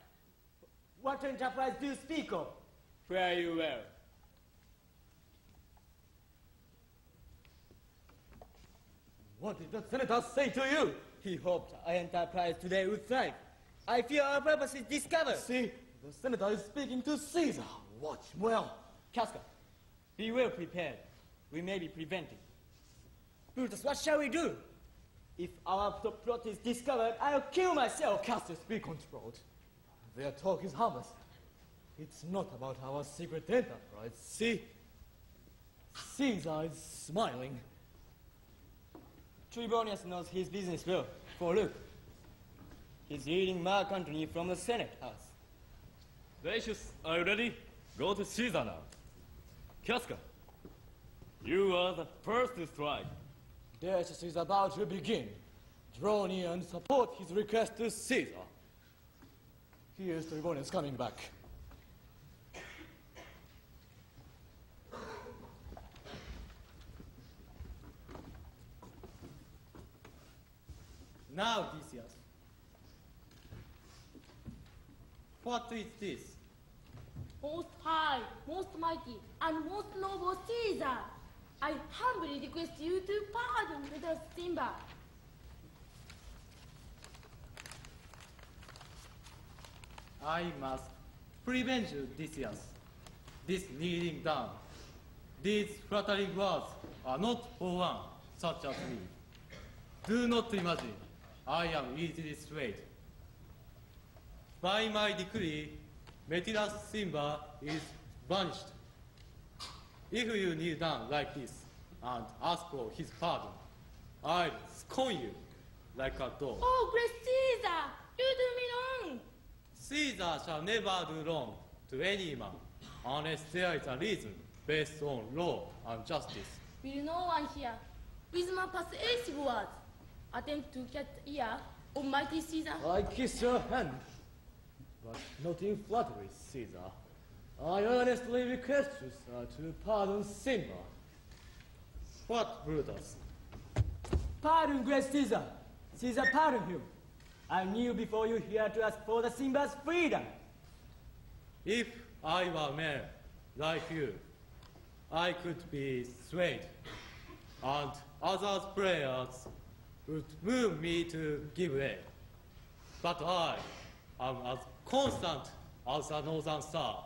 What enterprise do you speak of? Fare you well. What did the senator say to you? He hoped our enterprise today would thrive. I fear our purpose is discovered. See, the senator is speaking to Caesar. Watch well. Casca, be well prepared. We may be prevented. Brutus, what shall we do? If our pl- plot is discovered, I'll kill myself. Cassius, be controlled. Their talk is harmless. It's not about our secret enterprise. See? Caesar is smiling. Trebonius knows his business well. For look, he's leading Mark Antony from the Senate House. Decius, are you ready? Go to Caesar now. Casca, you are the first to strike. Decius is about to begin. Draw near and support his request to Caesar. Here's Trebonius coming back. Now, Decius. What is this? Most high, most mighty, and most noble Caesar, I humbly request you to pardon Metellus Cimber. I must prevent you, Decius. This kneeling down. These flattering words are not for one such as me. Do not imagine I am easily swayed. By my decree, Metellus Cimber is banished. If you kneel down like this and ask for his pardon, I'll scorn you like a dog. Oh, great Caesar, you do me wrong. Caesar shall never do wrong to any man unless there is a reason based on law and justice. Will no one here, with my persuasive words, attempt to get ear of mighty Caesar? I kiss your hand, but not in flattery, Caesar. I earnestly request you, sir, to pardon Cimber. What, Brutus? Pardon, great Caesar. Caesar, pardon him. I knew before you here to ask for the Cimber's freedom. If I were man like you, I could be swayed, and others' prayers would move me to give way. But I am as constant as the northern star,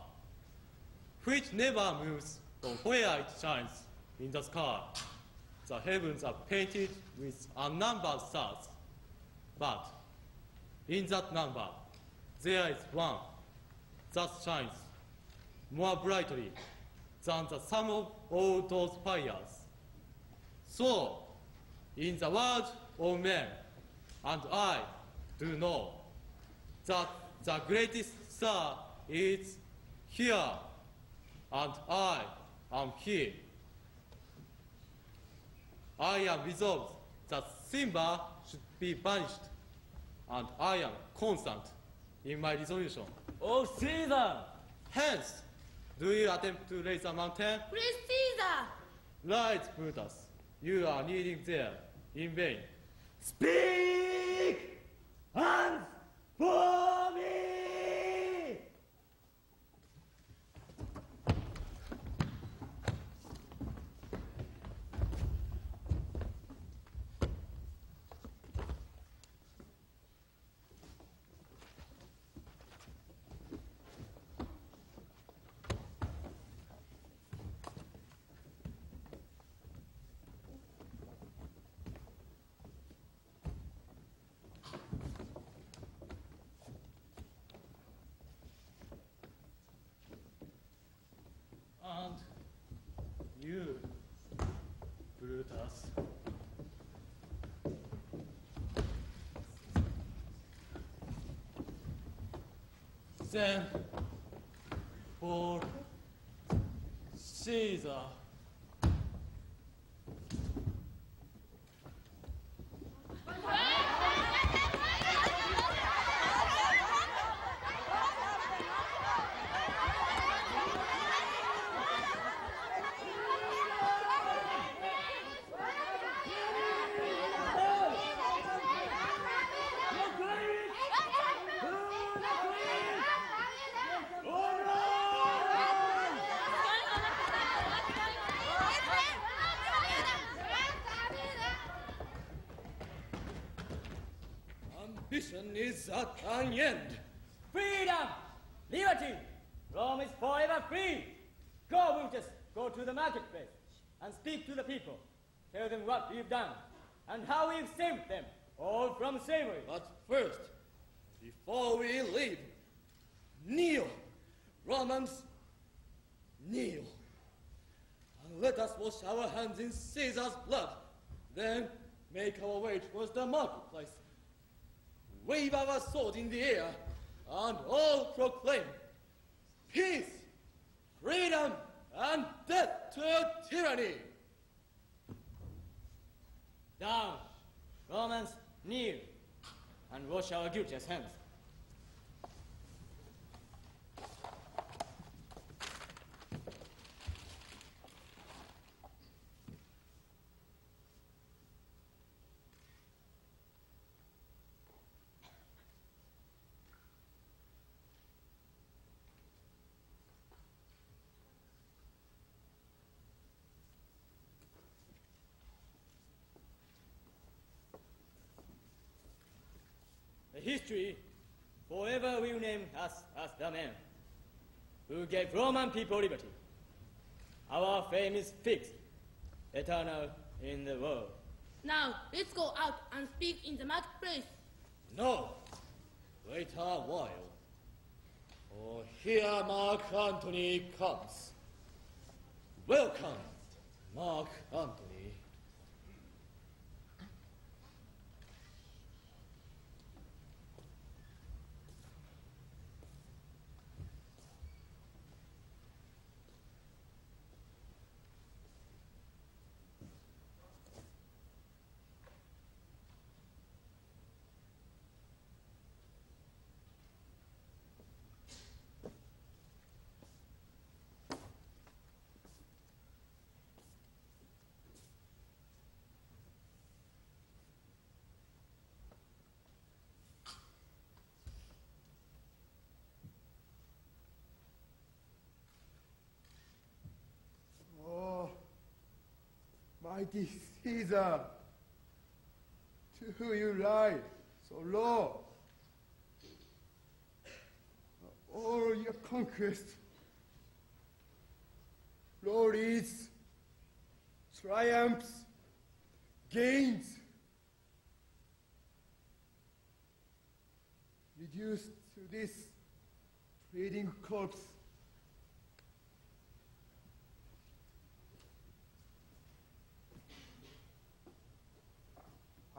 which never moves from where it shines in the sky. The heavens are painted with unnumbered stars, but in that number there is one that shines more brightly than the sum of all those fires. So, in the world of men, and I do know that the greatest star is here, and I am here. I am resolved that Cimber should be banished, and I am constant in my resolution. Oh, Caesar! Hence, do you attempt to raise a mountain? Great Caesar! Right, Brutus. You are kneeling there in vain. Speak! Hands for me! You, Brutus. Then, for Caesar. Is end. Freedom! Liberty! Rome is forever free! Go, Brutus, go to the marketplace and speak to the people. Tell them what we've done and how we've saved them, all from slavery. But first, before we leave, kneel, Romans, kneel. And let us wash our hands in Caesar's blood. Then make our way towards the marketplace. Wave our sword in the air and all proclaim peace, freedom, and death to tyranny. Down, Romans, kneel, and wash our guilty hands. History forever will name us as the men who gave Roman people liberty. Our fame is fixed, eternal in the world. Now, let's go out and speak in the marketplace. No, wait a while. For here Mark Antony comes. Welcome, Mark Antony. Oh, mighty Caesar, to whom you lie so low. All your conquest, glories, triumphs, gains, reduced to this trading corpse.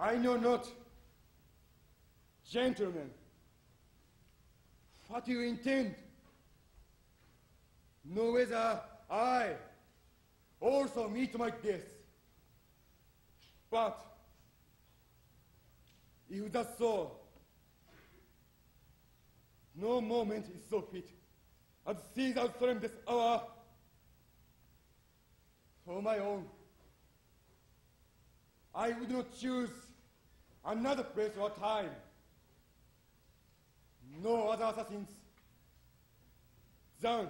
I know not, gentlemen, what you intend, nor whether I also meet my death. But if that's so, no moment is so fit as Caesar's solemn this hour for my own. I would not choose another place or time. No other assassins than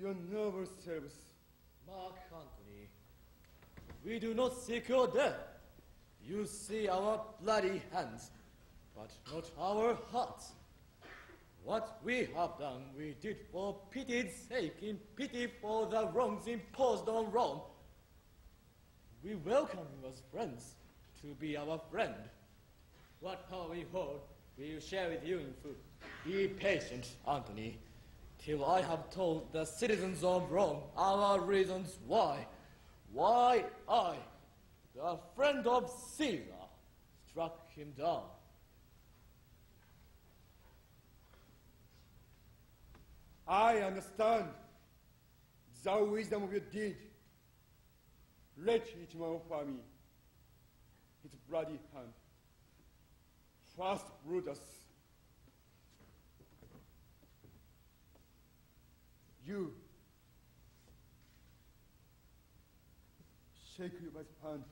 your noble selves. Mark Antony, we do not seek your death. You see our bloody hands, but not our hearts. What we have done, we did for pity's sake, in pity for the wrongs imposed on Rome. We welcome you as friends to be our friend. What power we hold, we will share with you in food. Be patient, Antony, till I have told the citizens of Rome our reasons why. Why I, the friend of Caesar, struck him down. I understand the wisdom of your deed. Let each man offer me his bloody hand. First, Brutus, you shake your hand.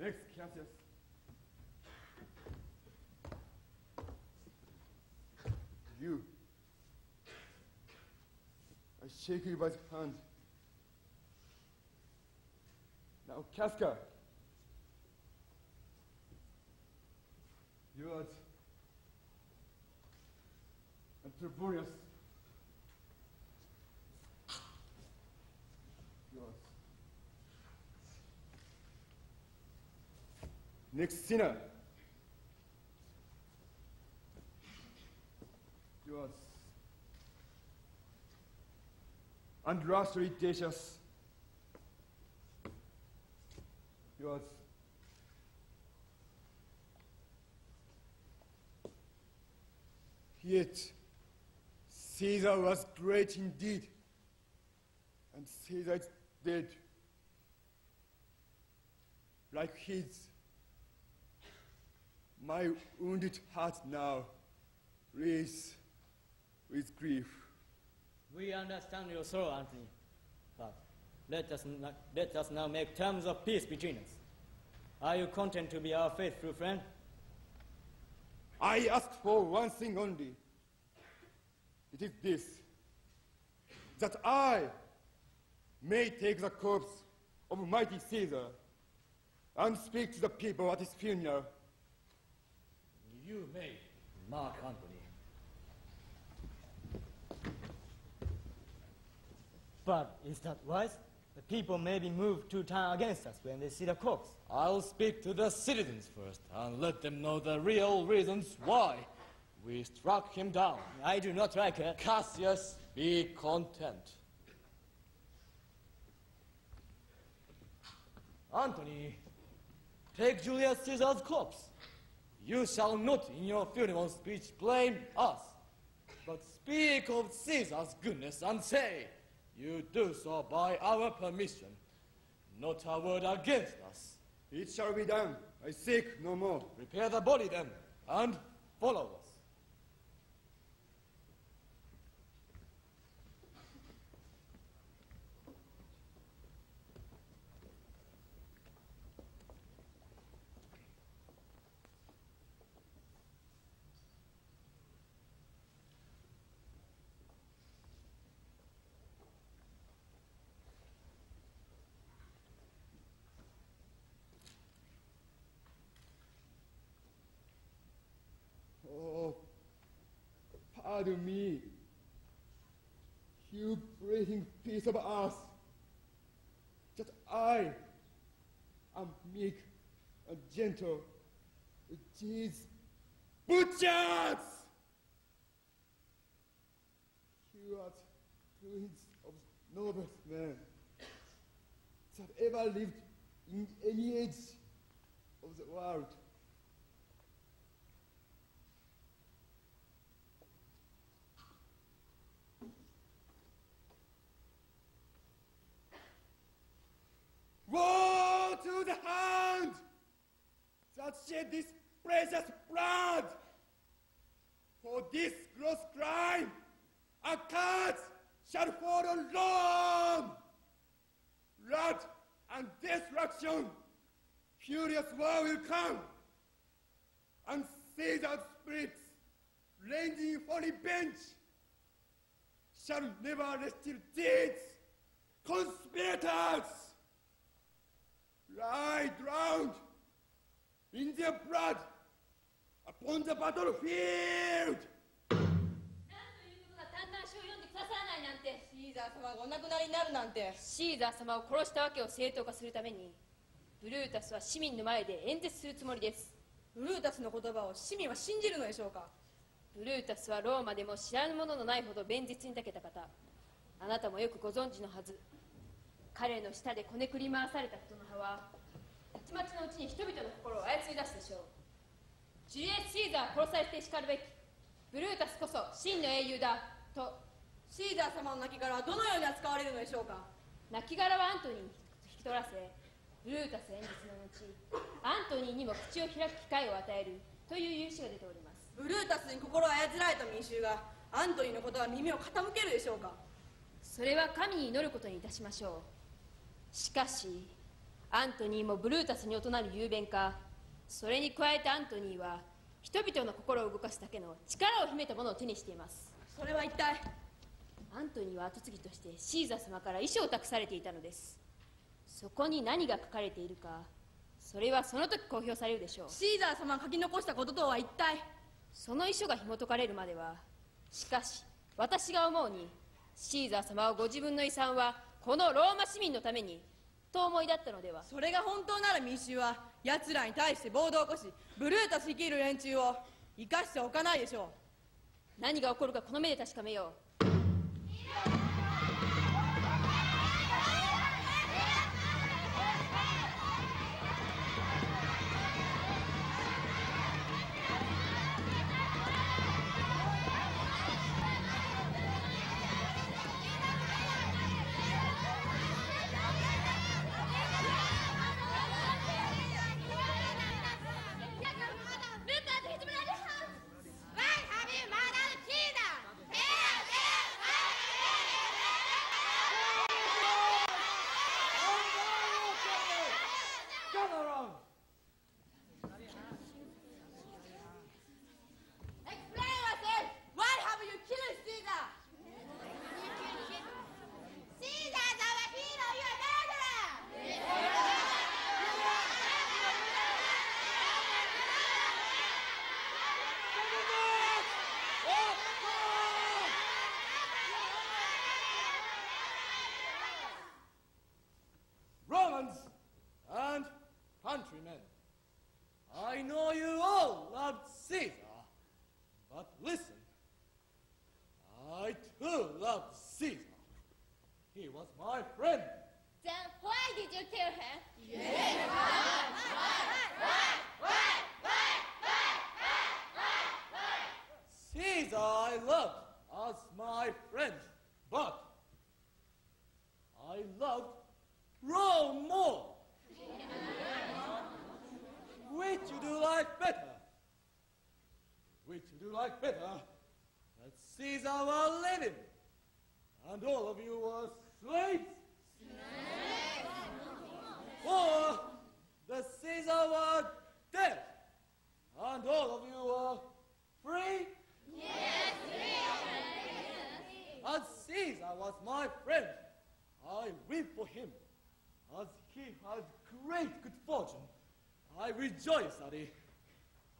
Next, Cassius. You. I shake you by the hand. Now, Casca. Yours. And Trebonius. Yours. Next Cinna. Yours. And lastly, Decius. Yours. Yet, Caesar was great indeed, and Caesar is dead. Like his, my wounded heart now reads with grief. We understand your sorrow, Antony. But let us, not, let us now make terms of peace between us. Are you content to be our faithful friend? I ask for one thing only. It is this that I may take the corpse of mighty Caesar and speak to the people at his funeral. You may, Mark Antony. But is that wise? The people may be moved to turn against us when they see the corpse. I'll speak to the citizens first and let them know the real reasons why we struck him down. I do not like it. Cassius, be content. Antony, take Julius Caesar's corpse. You shall not in your funeral speech blame us, but speak of Caesar's goodness and say, you do so by our permission, not a word against us. It shall be done. I seek no more. Prepare the body then, and follow us. Oh, pardon me. You breathing piece of earth. That I am meek and gentle. These butchers! You are twins of noblest men that ever lived in any age of the world. Woe to the hand that shed this precious blood! For this gross crime, a curse shall fall on Rome! Blood and destruction, furious war will come, and Caesar's spirits, ranging for revenge, shall never rest till deeds, conspirators! Lie drowned in their blood. Upon the battlefield. 短々書を読んでくださらないなんて。シーザー様がお亡くなりになるなんて。シーザー様を殺したわけを正当化するために。ブルータスは市民の前で演説するつもりです。ブルータスの言葉を市民は信じるのでしょうか。ブルータスはローマでも知らぬもののないほど弁実に長けた方。あなたもよくご存知のはず彼の下でこねくり回された人の葉はたちまちのうちに人々の心を操り出すでしょう。ジュリアス・シーザーは殺されてしかるべきブルータスこそ真の英雄だとシーザー様の亡骸はどのように扱われるのでしょうか？亡骸はアントニーに引き取らせブルータス演説の後アントニーにも口を開く機会を与えるという勇姿が出ております。ブルータスに心を操られた民衆がアントニーのことは耳を傾けるでしょうか？それは神に祈ることにいたしましょうしかしアントニーもブルータスに異なる雄弁かそれに加えてアントニーは人々の心を動かすだけの力を秘めたものを手にしています。それは一体？アントニーは跡継ぎとしてシーザー様から遺書を託されていたのです。そこに何が書かれているかそれはその時公表されるでしょう。シーザー様が書き残したこととは一体？その遺書が紐解かれるまではしかし私が思うにシーザー様はご自分の遺産はこのローマ市民のためにと思いだったのでは。それが本当なら民衆は奴らに対して暴動を起こしブルータス率いる連中を生かしておかないでしょう。何が起こるかこの目で確かめよう like better? Which you do like better? That Caesar were living, and all of you were slaves? Or the Caesar were dead, and all of you were free? Yes, we are free. As Caesar was my friend, I weep for him. As he had great good fortune, I rejoice at it.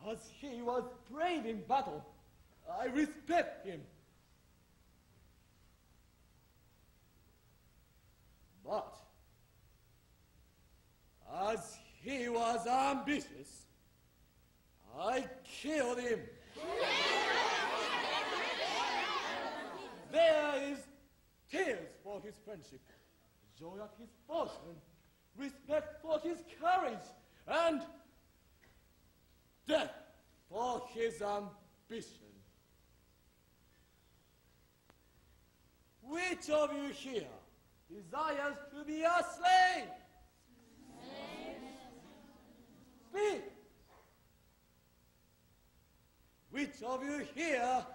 As he was brave in battle, I respect him. But as he was ambitious, I killed him. There is tears for his friendship, joy at his fortune, respect for his courage, and death for his ambition. Which of you here desires to be a slave? Speak. Which of you here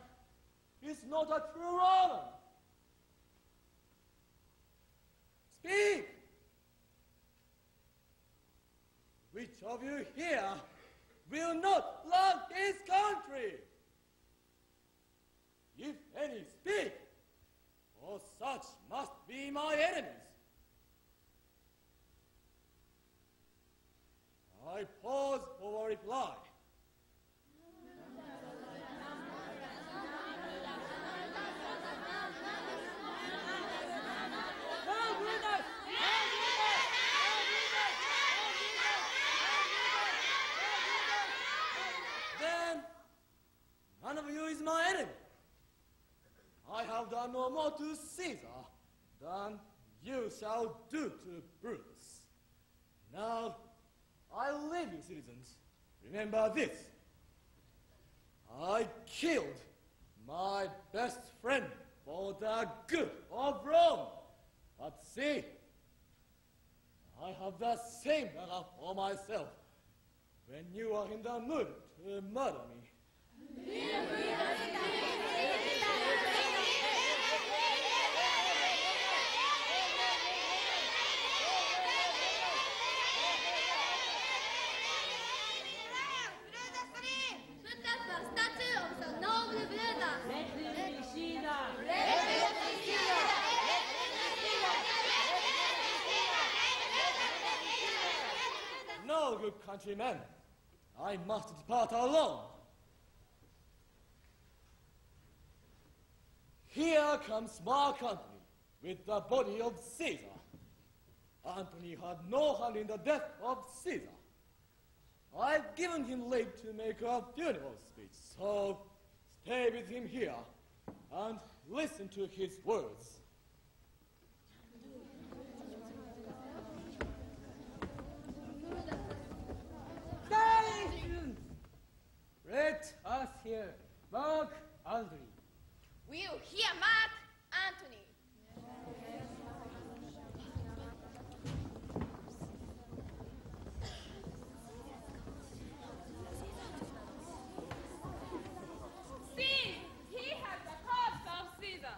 is not a true Roman? Speak! Which of you here will not love his country? If any speak, for such must be my enemies. I pause for a reply. Of you is my enemy. I have done no more to Caesar than you shall do to Brutus. Now, I leave you, citizens. Remember this. I killed my best friend for the good of Rome. But see, I have the same honor for myself when you are in the mood to murder me. Put up a statue of the noble Brutus. Let him be Caesar. Let him be Caesar. No, Well, good countrymen, I must depart alone. Here comes Mark Antony with the body of Caesar. Antony had no hand in the death of Caesar. I've given him leave to make a funeral speech, so stay with him here and listen to his words. Let us hear Mark Antony. Will hear Mark Antony? See, he has the corpse of Caesar.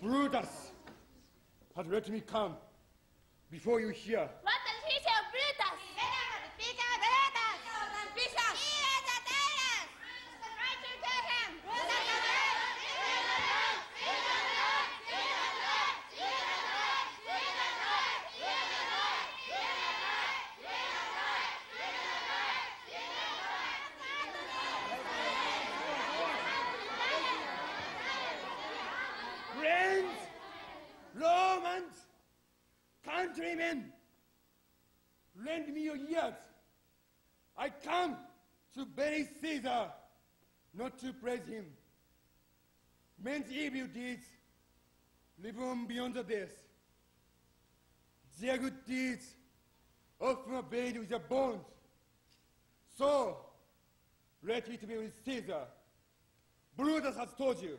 Brutus has let me come before you hear. What does he say of Brutus? Speak of Brutus! Bishop! He is a tyrant! Try to kill him! Friends, Romans, countrymen, lend me your ears. I come to bury Caesar, not to praise him. Men's evil deeds live on beyond the death. Their good deeds often are buried with their bones. So, let it be with Caesar. Brutus has told you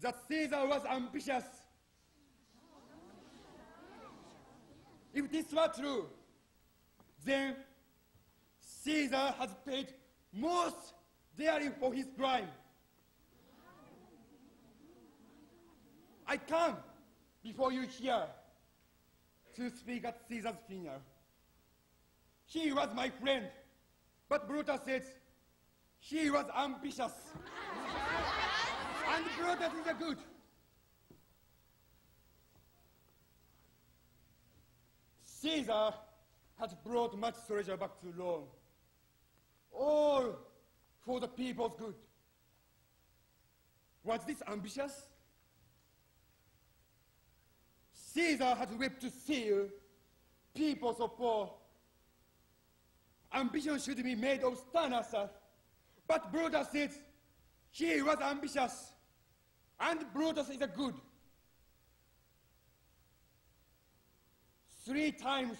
that Caesar was ambitious. If this were true, then Caesar has paid most dearly for his crime. I come before you here to speak at Caesar's funeral. He was my friend, but Brutus said he was ambitious. (laughs) and Brutus is a good. Caesar has brought much treasure back to Rome. All for the people's good. Was this ambitious? Caesar has whipped to seal people so poor. Ambition should be made of stern. But Brutus says he was ambitious, and Brutus is a good. Three times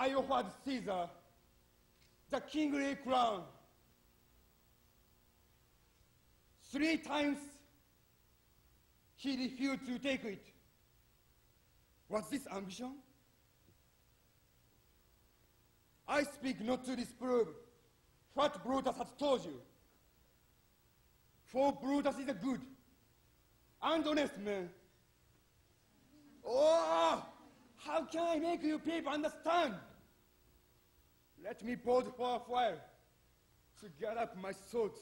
I offered Caesar the kingly crown. Three times he refused to take it. Was this ambition? I speak not to disprove what Brutus has told you. For Brutus is a good and honest man. Oh, how can I make you people understand? Let me pause for a while to get up my thoughts.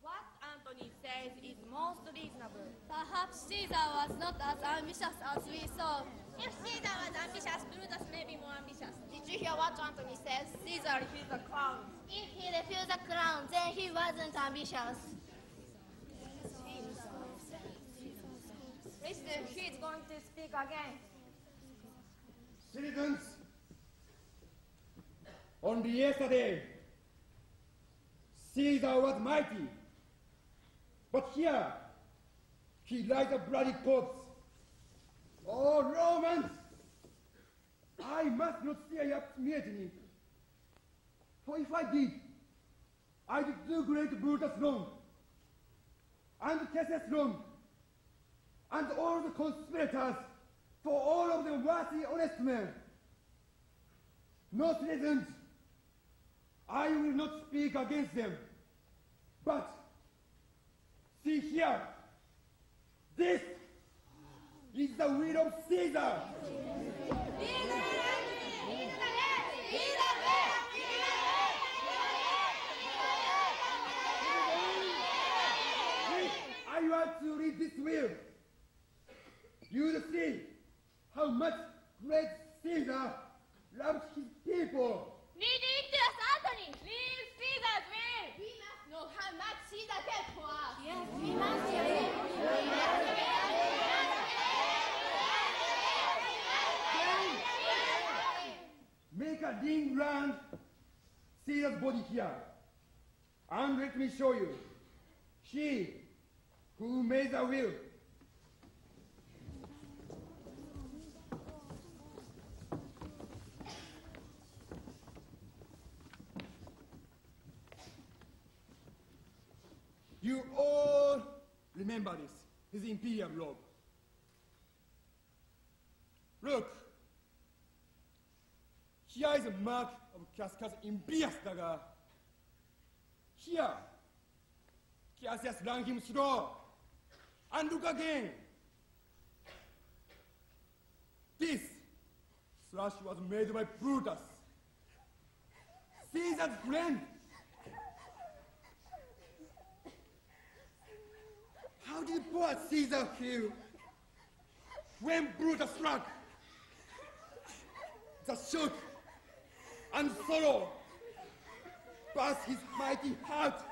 What Antony says is most reasonable. Perhaps Caesar was not as ambitious as we thought. If Caesar was ambitious, Brutus may be more ambitious. Did you hear what Antony says? Caesar refused the crown. If he refused the crown, then he wasn't ambitious. Listen, he's going to speak again. Citizens, only yesterday, Caesar was mighty, but here he lies a bloody corpse. Oh, Romans, I must not stay up mutiny. For if I did, I did do great Brutus wrong, and Cassius wrong, and all the conspirators, for all of them worthy honest men. No citizens, I will not speak against them. But see here, this is the will of Caesar. I want to read this will. You will see how much great Caesar loves his people. To. Read Caesar's will. We must know how much Caesar cares for us. Yes, we must. Make a ring round Caesar's body here. And let me show you. She who made the will. You all remember this, his imperial robe. Look, here is a mark of impious dagger. Here, Cassius ran him through. And look again. This slash was made by Brutus. Caesar's friend. How did poor Caesar feel when Brutus struck? The shock and sorrow burst his mighty heart,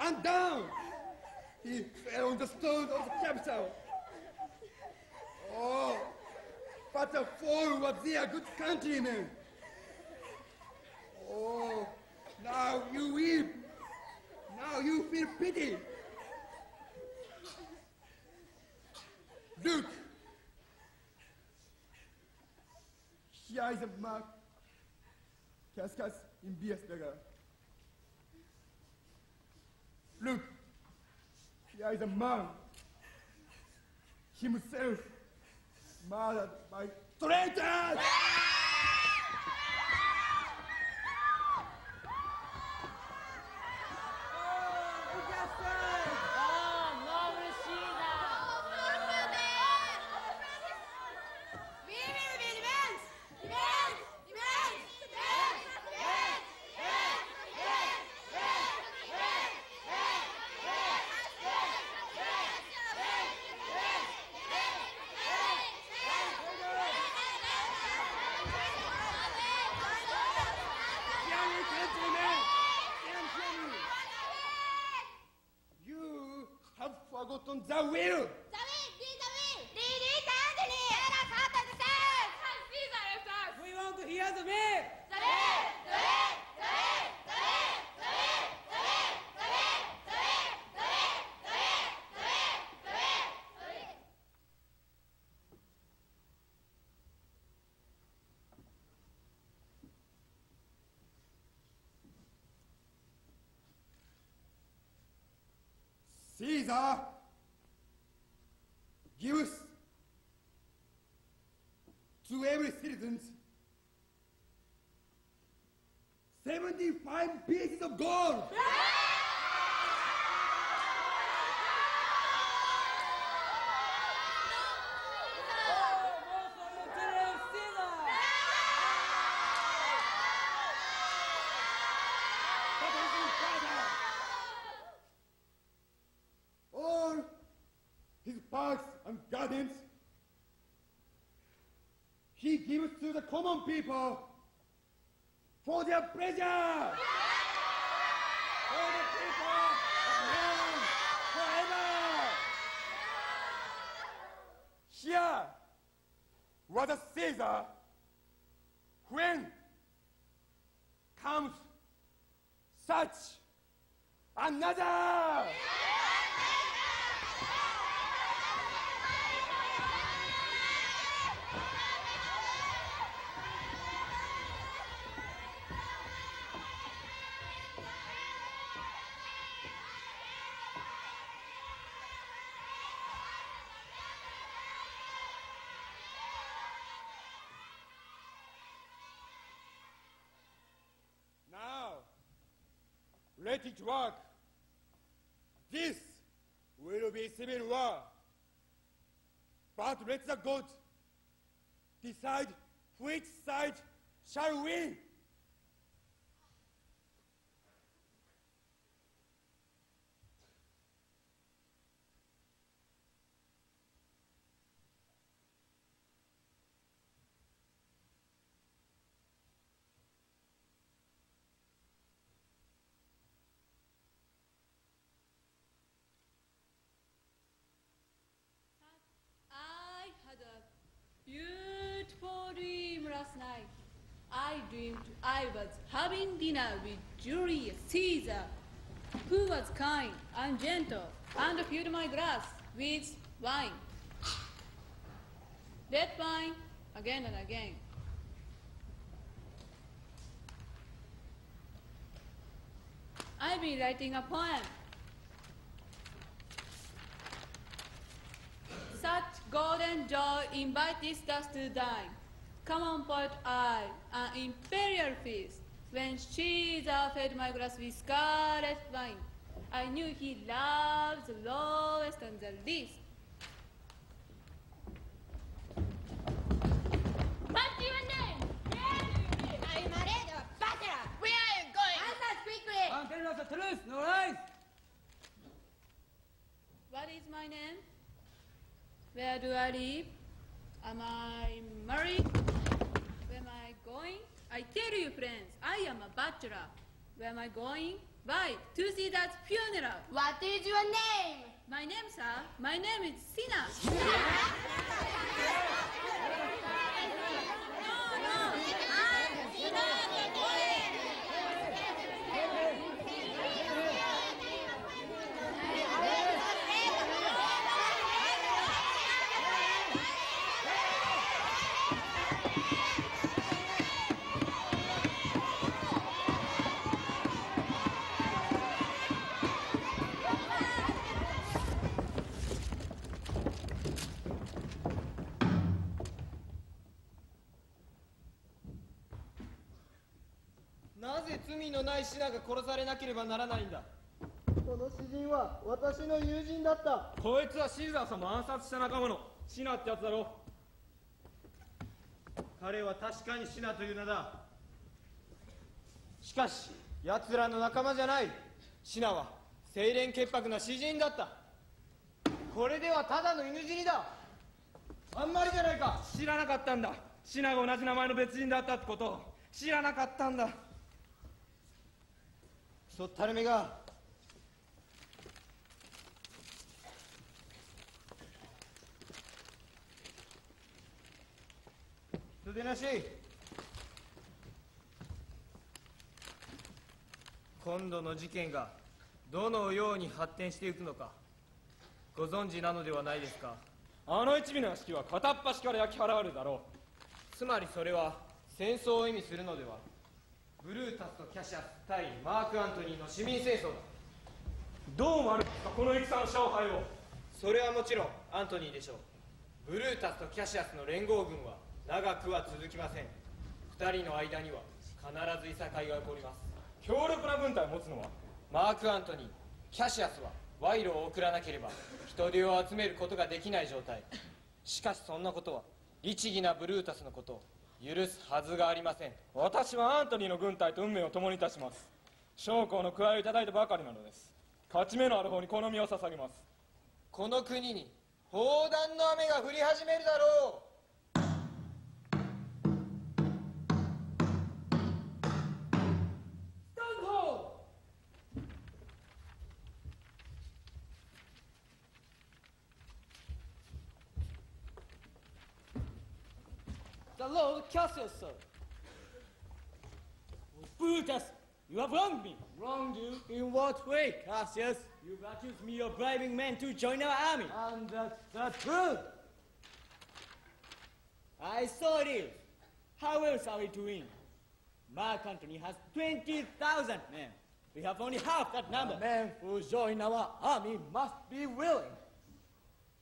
and down he fell on the stones of the Capitol. Oh, but a fall was their good countrymen. Oh, now you weep. Now you feel pity. Here is a mark. Casca's in Bias dagger. Look. Here is a man. Himself murdered by traitors! Young countrymen, stand from me. You have forgotten the will. We want to hear the will. Caesar gives to every citizen 75 pieces of gold. But listen further. All his parks and gardens he gives to the common people for their pleasure. It work. This will be civil war. But let the gods decide which side shall win. I had a beautiful dream last night. I dreamed I was having dinner with Julius Caesar, who was kind and gentle and filled my glass with wine. Red wine again and again. I've been writing a poem. Such golden joy invites us to dine. Come on, poet I, an imperial feast. When Caesar fed my glass with scarlet wine, I knew he loved the lowest and the least. What's your name? I'm a red bachelor. Where are you going? Answer quickly. I'm telling us the truth, no lies. What is my name? Where do I live? Am I married? Where am I going? I tell you, friends, I am a bachelor. Where am I going? Why? To see that funeral. What is your name? My name, sir. My name is Cinna. (laughs) シナが殺されなければならないんだ。この詩人は私の友人だった。こいつはシーザー様を暗殺した仲間の。シナってやつだろ。彼は確かにシナという名だ。しかし奴らの仲間じゃない。シナは清廉潔白な詩人だった。これではただの犬死にだ。あんまりじゃないか。知らなかったんだ。シナが同じ名前の別人だったってこと。を知らなかったんだクソったれめが袖なし。今度の事件がどのように発展していくのか。ご存知なのではないですか。あの一味の屋敷は片っ端から焼き払われるだろつまりそれは戦争を意味するのではブルータスとキャシャス対マーク・アントニーの市民戦争だ。どうもあるんですかこの戦の勝敗をそれはもちろんアントニーでしょう。ブルータスとキャシャスの連合軍は長くは続きません。二人の間には必ずいさかいが起こります。強力な軍隊を持つのはマーク・アントニーキャシアスは賄賂を送らなければ人手を集めることができない状態。しかしそんなことは律儀なブルータスのこと。を許すはずがありません。私はアントニーの軍隊と運命を共にいたします。将校の加えをいただいたばかりなのです。勝ち目のある方に好みを捧げます。この国に砲弾の雨が降り始めるだろス Lord Cassius, sir. Brutus, you have wronged me. Wronged you? In what way, Cassius? You've accused me of bribing men to join our army. And that's the truth. I saw it is. How else are we to win? Mark Antony has 20,000 men. We have only half that number. Men who join our army must be willing.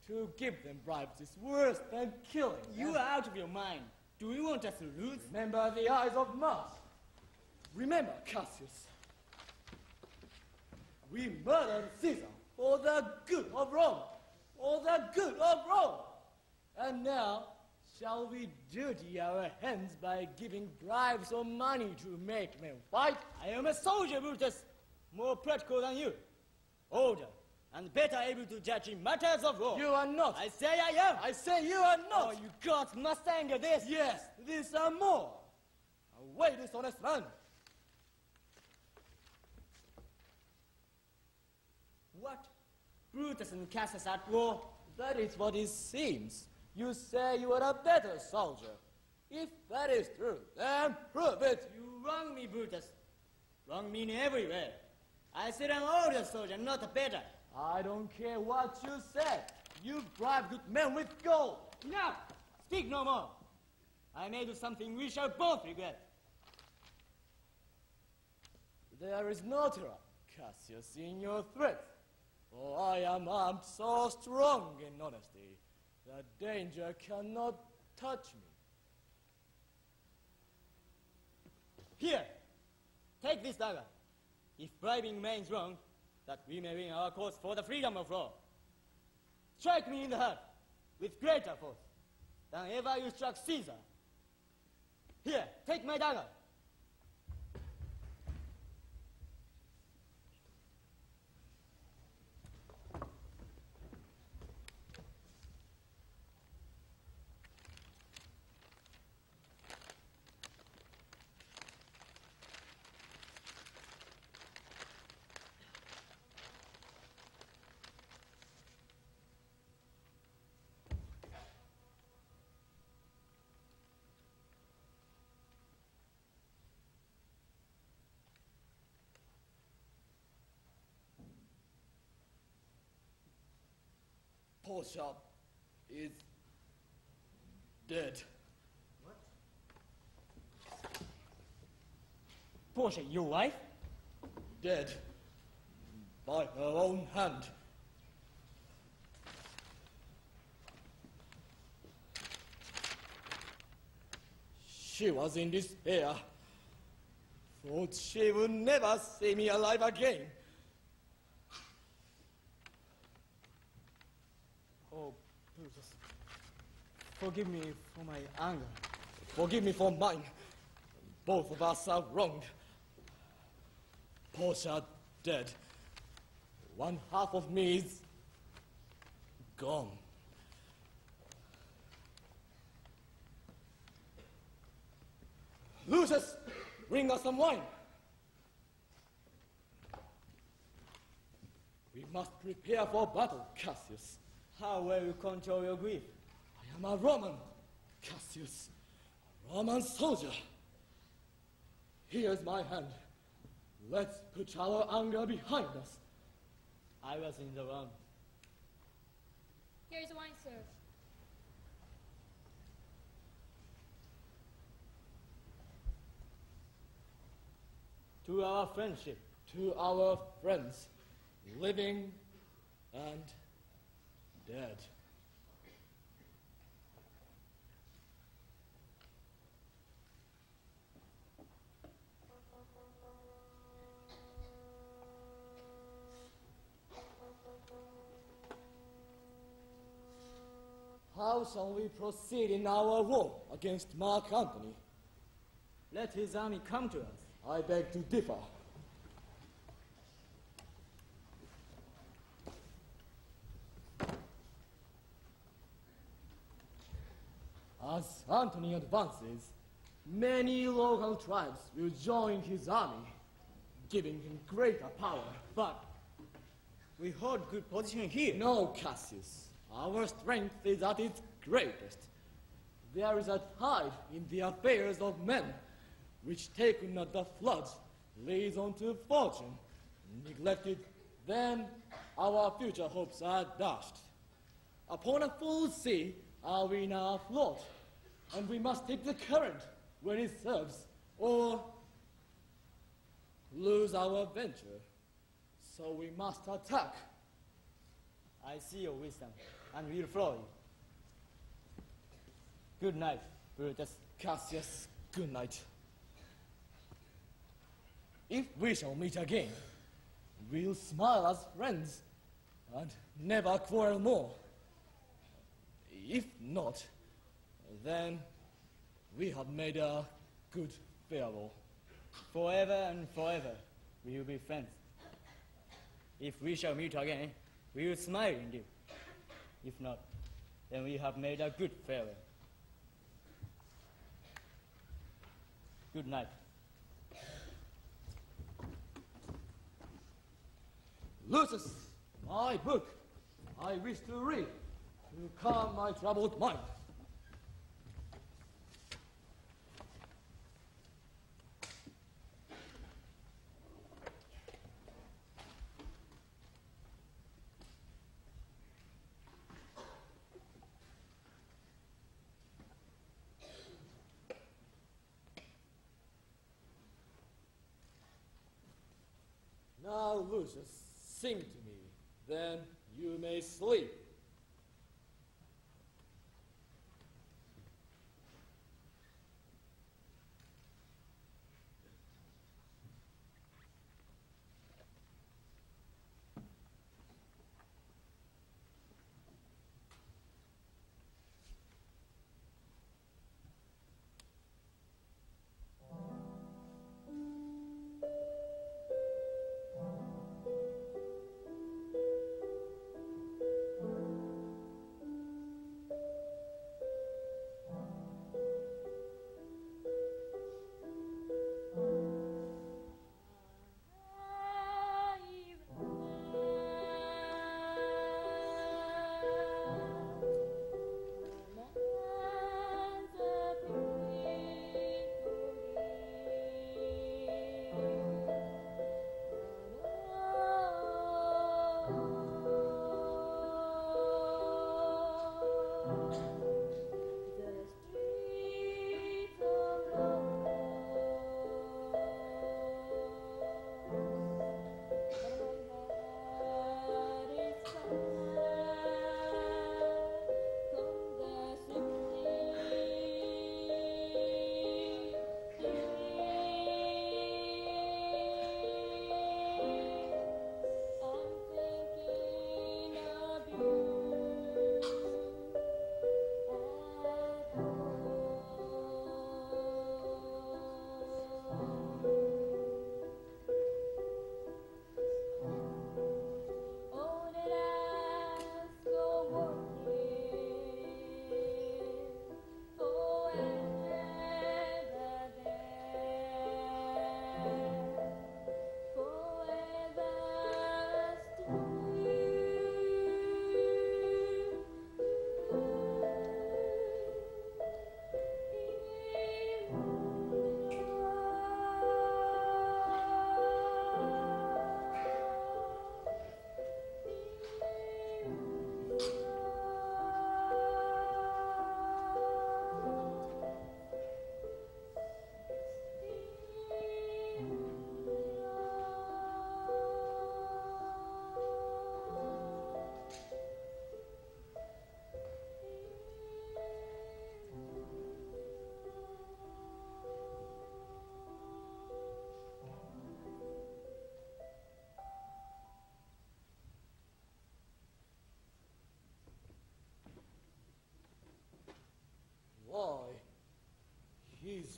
To give them bribes is worse than killing. You are out of your mind. Do you want us to lose? Remember the Ides of March. Remember, Cassius. We murdered Caesar for the good of Rome. For the good of Rome. And now, shall we dirty our hands by giving bribes or money to make men fight? I am a soldier, Brutus, more practical than you, older, and better able to judge in matters of war. You are not. I say I am. I say you are not. Oh, you got Mustang this. Yes, this and more. Away, dishonest man. What? Brutus and Cassius at war? That is what it seems. You say you are a better soldier. If that is true, then prove it. You wrong me, Brutus. Wrong me in every way. I said an older soldier, not a better. I don't care what you said. You bribe good men with gold. Enough! Speak no more. I may do something we shall both regret. There is no terror, Cassius, in your threat. For I am armed so strong in honesty that danger cannot touch me. Here, take this dagger. If bribing means wrong, that we may win our cause for the freedom of law. Strike me in the heart with greater force than ever you struck Caesar. Here, take my dagger. Portia is dead. What? Portia, your wife? Dead. By her own hand. She was in despair. Thought she would never see me alive again. Oh, Brutus. Forgive me for my anger. Forgive me for mine. Both of us are wronged. Portia dead. One half of me is gone. Lucius, bring us some wine. We must prepare for battle, Cassius. How will you control your grief? Am a Roman, Cassius. A Roman soldier. Here's my hand. Let's put our anger behind us. I was in the wrong. Here's wine, sir. To our friendship. To our friends, living and dead. How shall we proceed in our war against Mark Antony? Let his army come to us. I beg to differ. As Antony advances, many local tribes will join his army, giving him greater power. But we hold good position here. No, Cassius. Our strength is at its greatest. There is a tide in the affairs of men, which taken at the floods leads on to fortune. Neglected, then our future hopes are dashed. Upon a full sea are we now afloat, and we must take the current when it serves, or lose our venture. So we must attack. I see your wisdom, and will follow you. Good night, Brutus. Cassius, good night. If we shall meet again, we'll smile as friends and never quarrel more. If not, then we have made a good farewell. Forever and forever, we will be friends. If we shall meet again, we will smile indeed. If not, then we have made a good farewell. Good night. Lucius, my book, I wish to read to calm my troubled mind. Lucius, sing to me, then you may sleep.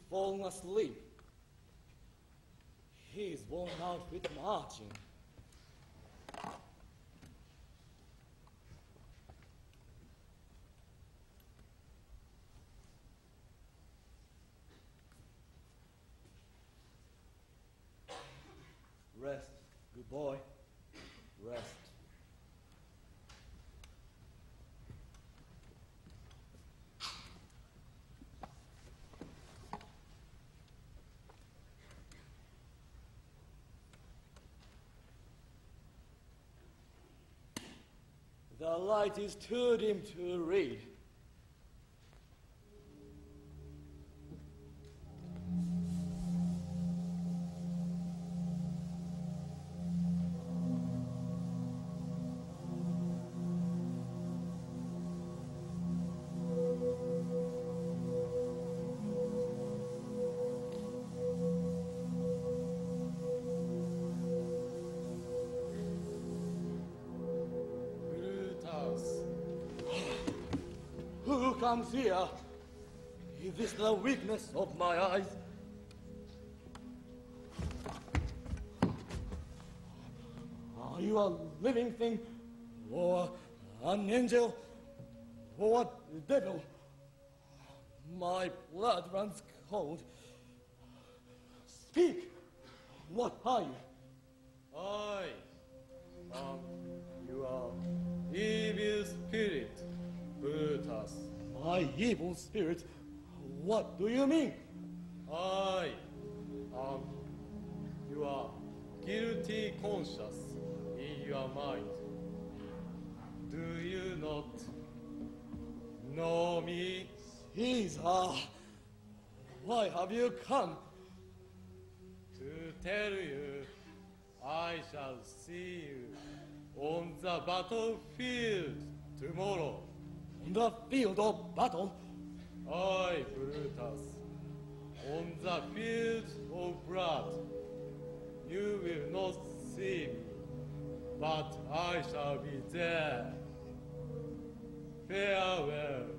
Fallen asleep. He is worn out with marching. Rest, good boy. Rest. The light is too dim to read. Comes here? Is this the weakness of my eyes? Are you a living thing? Or an angel? Or a devil? My blood runs cold. Speak! What are you? Evil spirit? What do you mean? I am are guilty conscious in your mind. Do you not know me? Caesar, ah, why have you come? To tell you, I shall see you on the battlefield tomorrow. On the field of battle? I, Brutus, on the field of blood. You will not see me, but I shall be there. Farewell.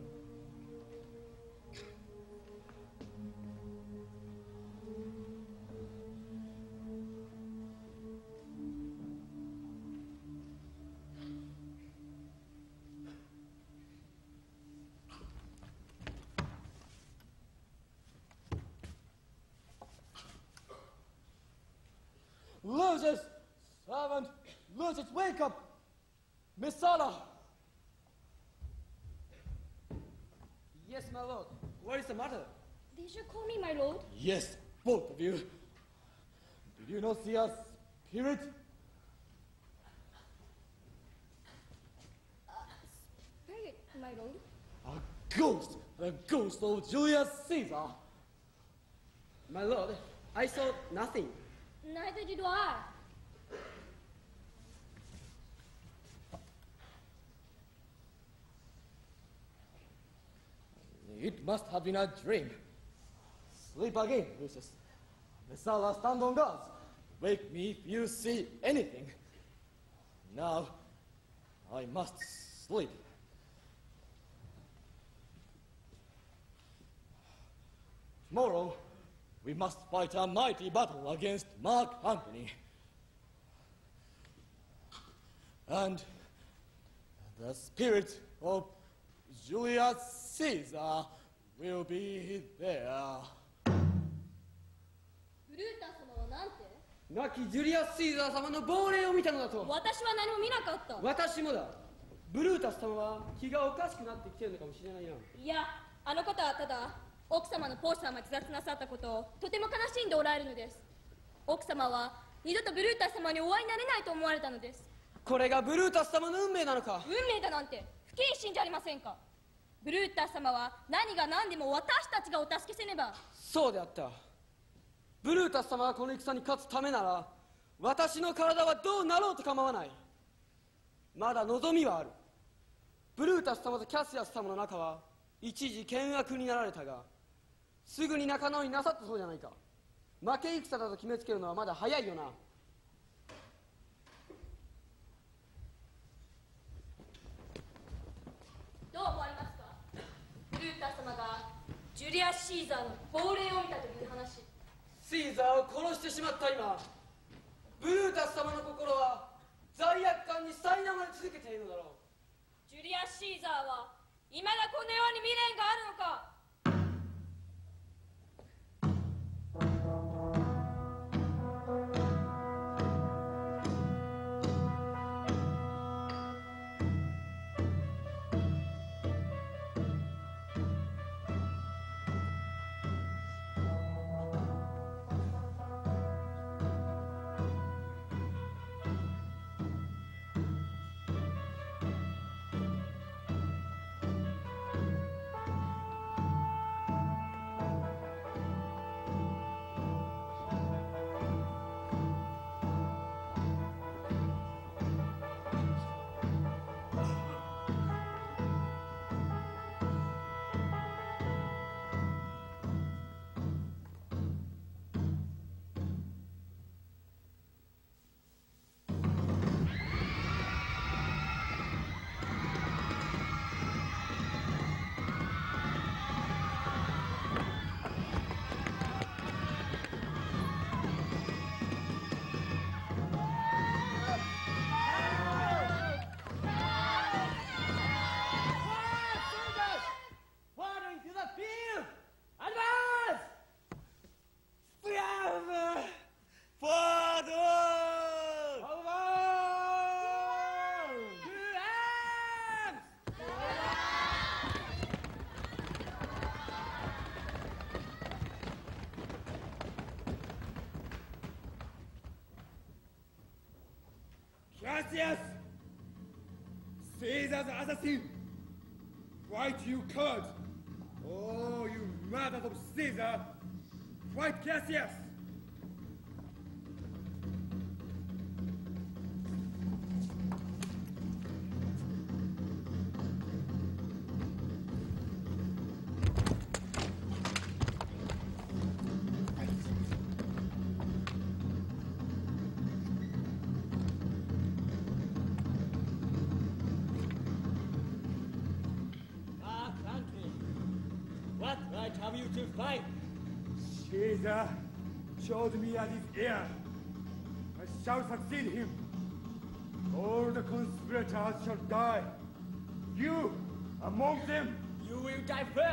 Wake up! Messala! Yes, my lord. What is the matter? Did you call me, my lord? Yes, both of you. Did you not see a spirit? Uh, spirit, my lord. A ghost! The ghost of Julius Caesar! My lord, I saw nothing. Neither did I. It must have been a dream. Sleep again, Lucius. Messala, stand on guard. Wake me if you see anything. Now, I must sleep. Tomorrow, we must fight a mighty battle against Mark Antony. And the spirit of Julius Caesar will be there. ブルータス様はなんて？亡きジュリアス・シーザー様の亡霊を見たのだと。私は何も見なかった。私もだ。ブルータス様は気がおかしくなってきてるのかもしれないな。いやあの方はただ奥様のポーシ様が自殺なさったことをとても悲しんでおられるのです。奥様は二度とブルータス様にお会いになれないと思われたのです。これがブルータス様の運命なのか。運命だなんて不謹慎じゃありませんかブルータス様は何が何でも私たちがお助けせねば。そうであった。ブルータス様がこの戦に勝つためなら私の体はどうなろうと構わない。まだ望みはある。ブルータス様とキャシアス様の仲は一時険悪になられたがすぐに仲直りなさったそうじゃないか。負け戦だと決めつけるのはまだ早いよな。どう思われますか？ブルータス様がジュリアス・シーザーの亡霊を見たという話。シーザーを殺してしまった今ブルータス様の心は罪悪感に苛まれ続けているのだろう。ジュリアス・シーザーは未だこの世に未練があるのか Cassius! Caesar's assassin! Fight, you coward! Oh, you murderers of Caesar! Fight Cassius! Succeed him. All the conspirators shall die. You, among them, You will die first.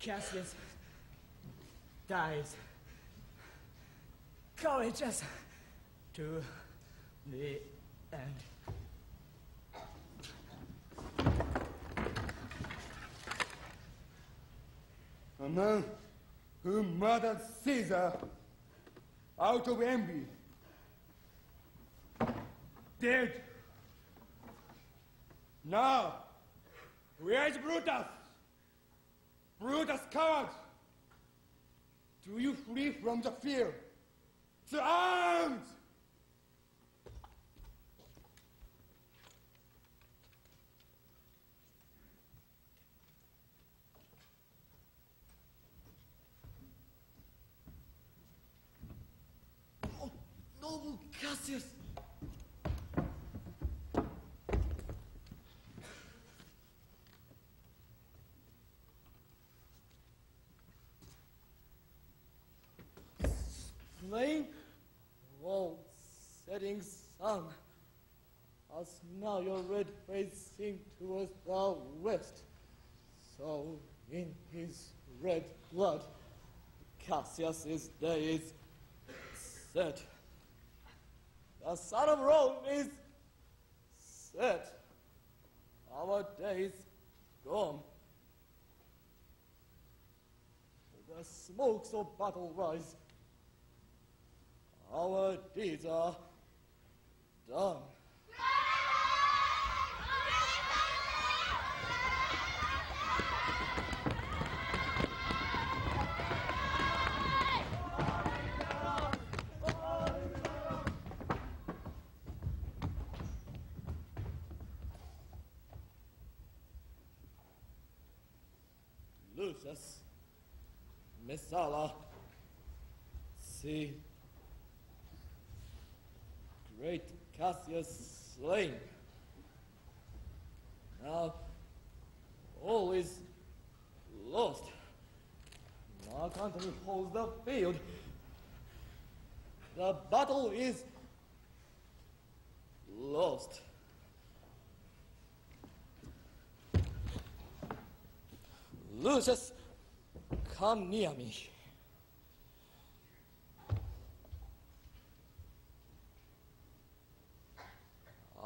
Cassius dies courageous to the end. a man who murdered Caesar out of envy. Dead. Now, where is Brutus? Brutus, coward! Do you flee from the field? To arms! Noble Cassius! Slain? Oh, setting sun. As now your red face sink towards the west. So in his red blood, Cassius's day is set. The sun of Rome is set. Our day is gone. The smokes of battle rise. Our deeds are done. Lucius, Messala, see, great Cassius slain. Now, all is lost. Mark Antony holds the field. The battle is lost. Lucius, come near me.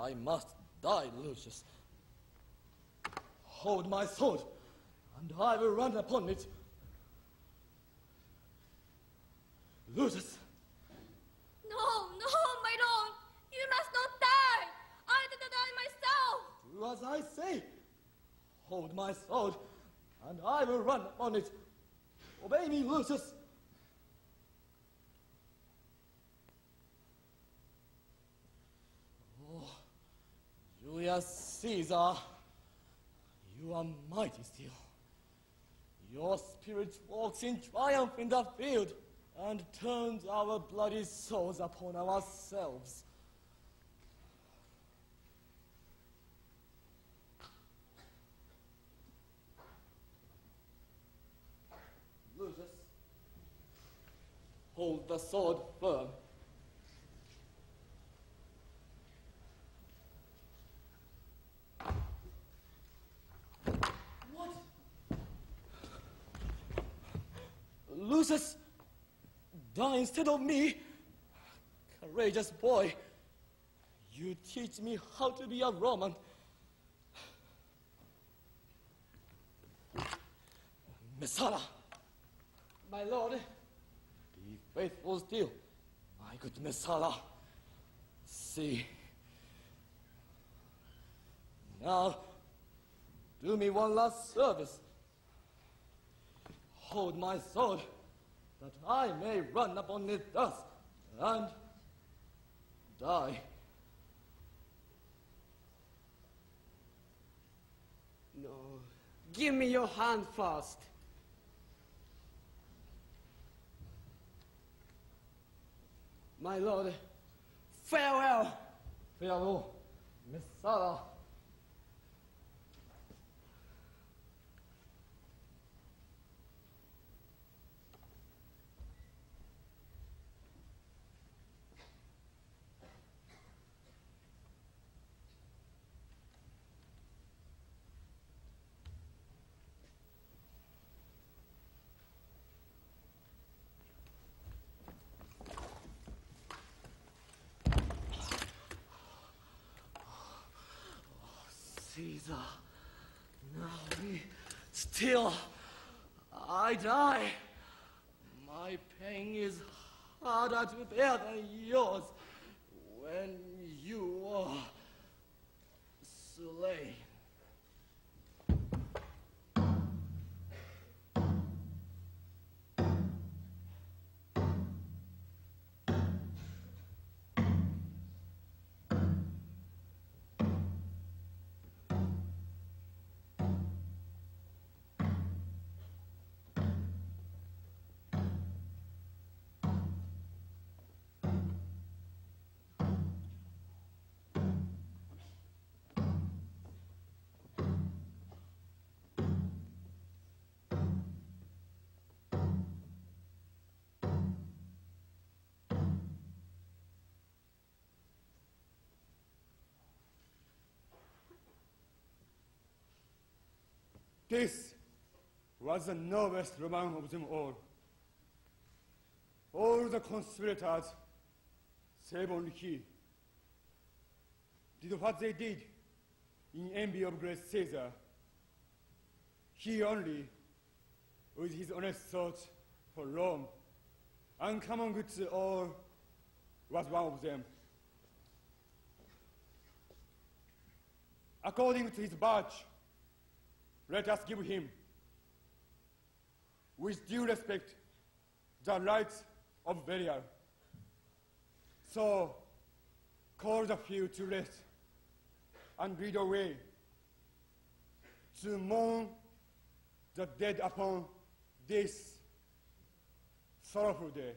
I must die, Lucius. Hold my sword, and I will run upon it. Lucius, No, no, my lord! You must not die! I did not die myself! do as I say. Hold my sword, and I will run upon it. Obey me, Lucius. Oh, Julius Caesar, you are mighty still. Your spirit walks in triumph in the field and turns our bloody souls upon ourselves. Lucius, hold the sword firm. Lucius, die instead of me. Courageous boy, you teach me how to be a Roman. Messala, My lord, be faithful still, my good Messala. See. Now, do me one last service. Hold my sword, that I may run upon it dust and die. No, give me your hand first. My lord, farewell. Farewell, Messala. Caesar, now still. I die. My pain is harder to bear than yours when you are slain. This was the noblest Roman of them all. All the conspirators, save only he, did what they did in envy of great Caesar. He only, with his honest thoughts for Rome, and common good to all, was one of them. According to his badge, let us give him, with due respect, the rites of burial. So, call the few to rest and lead away to mourn the dead upon this sorrowful day.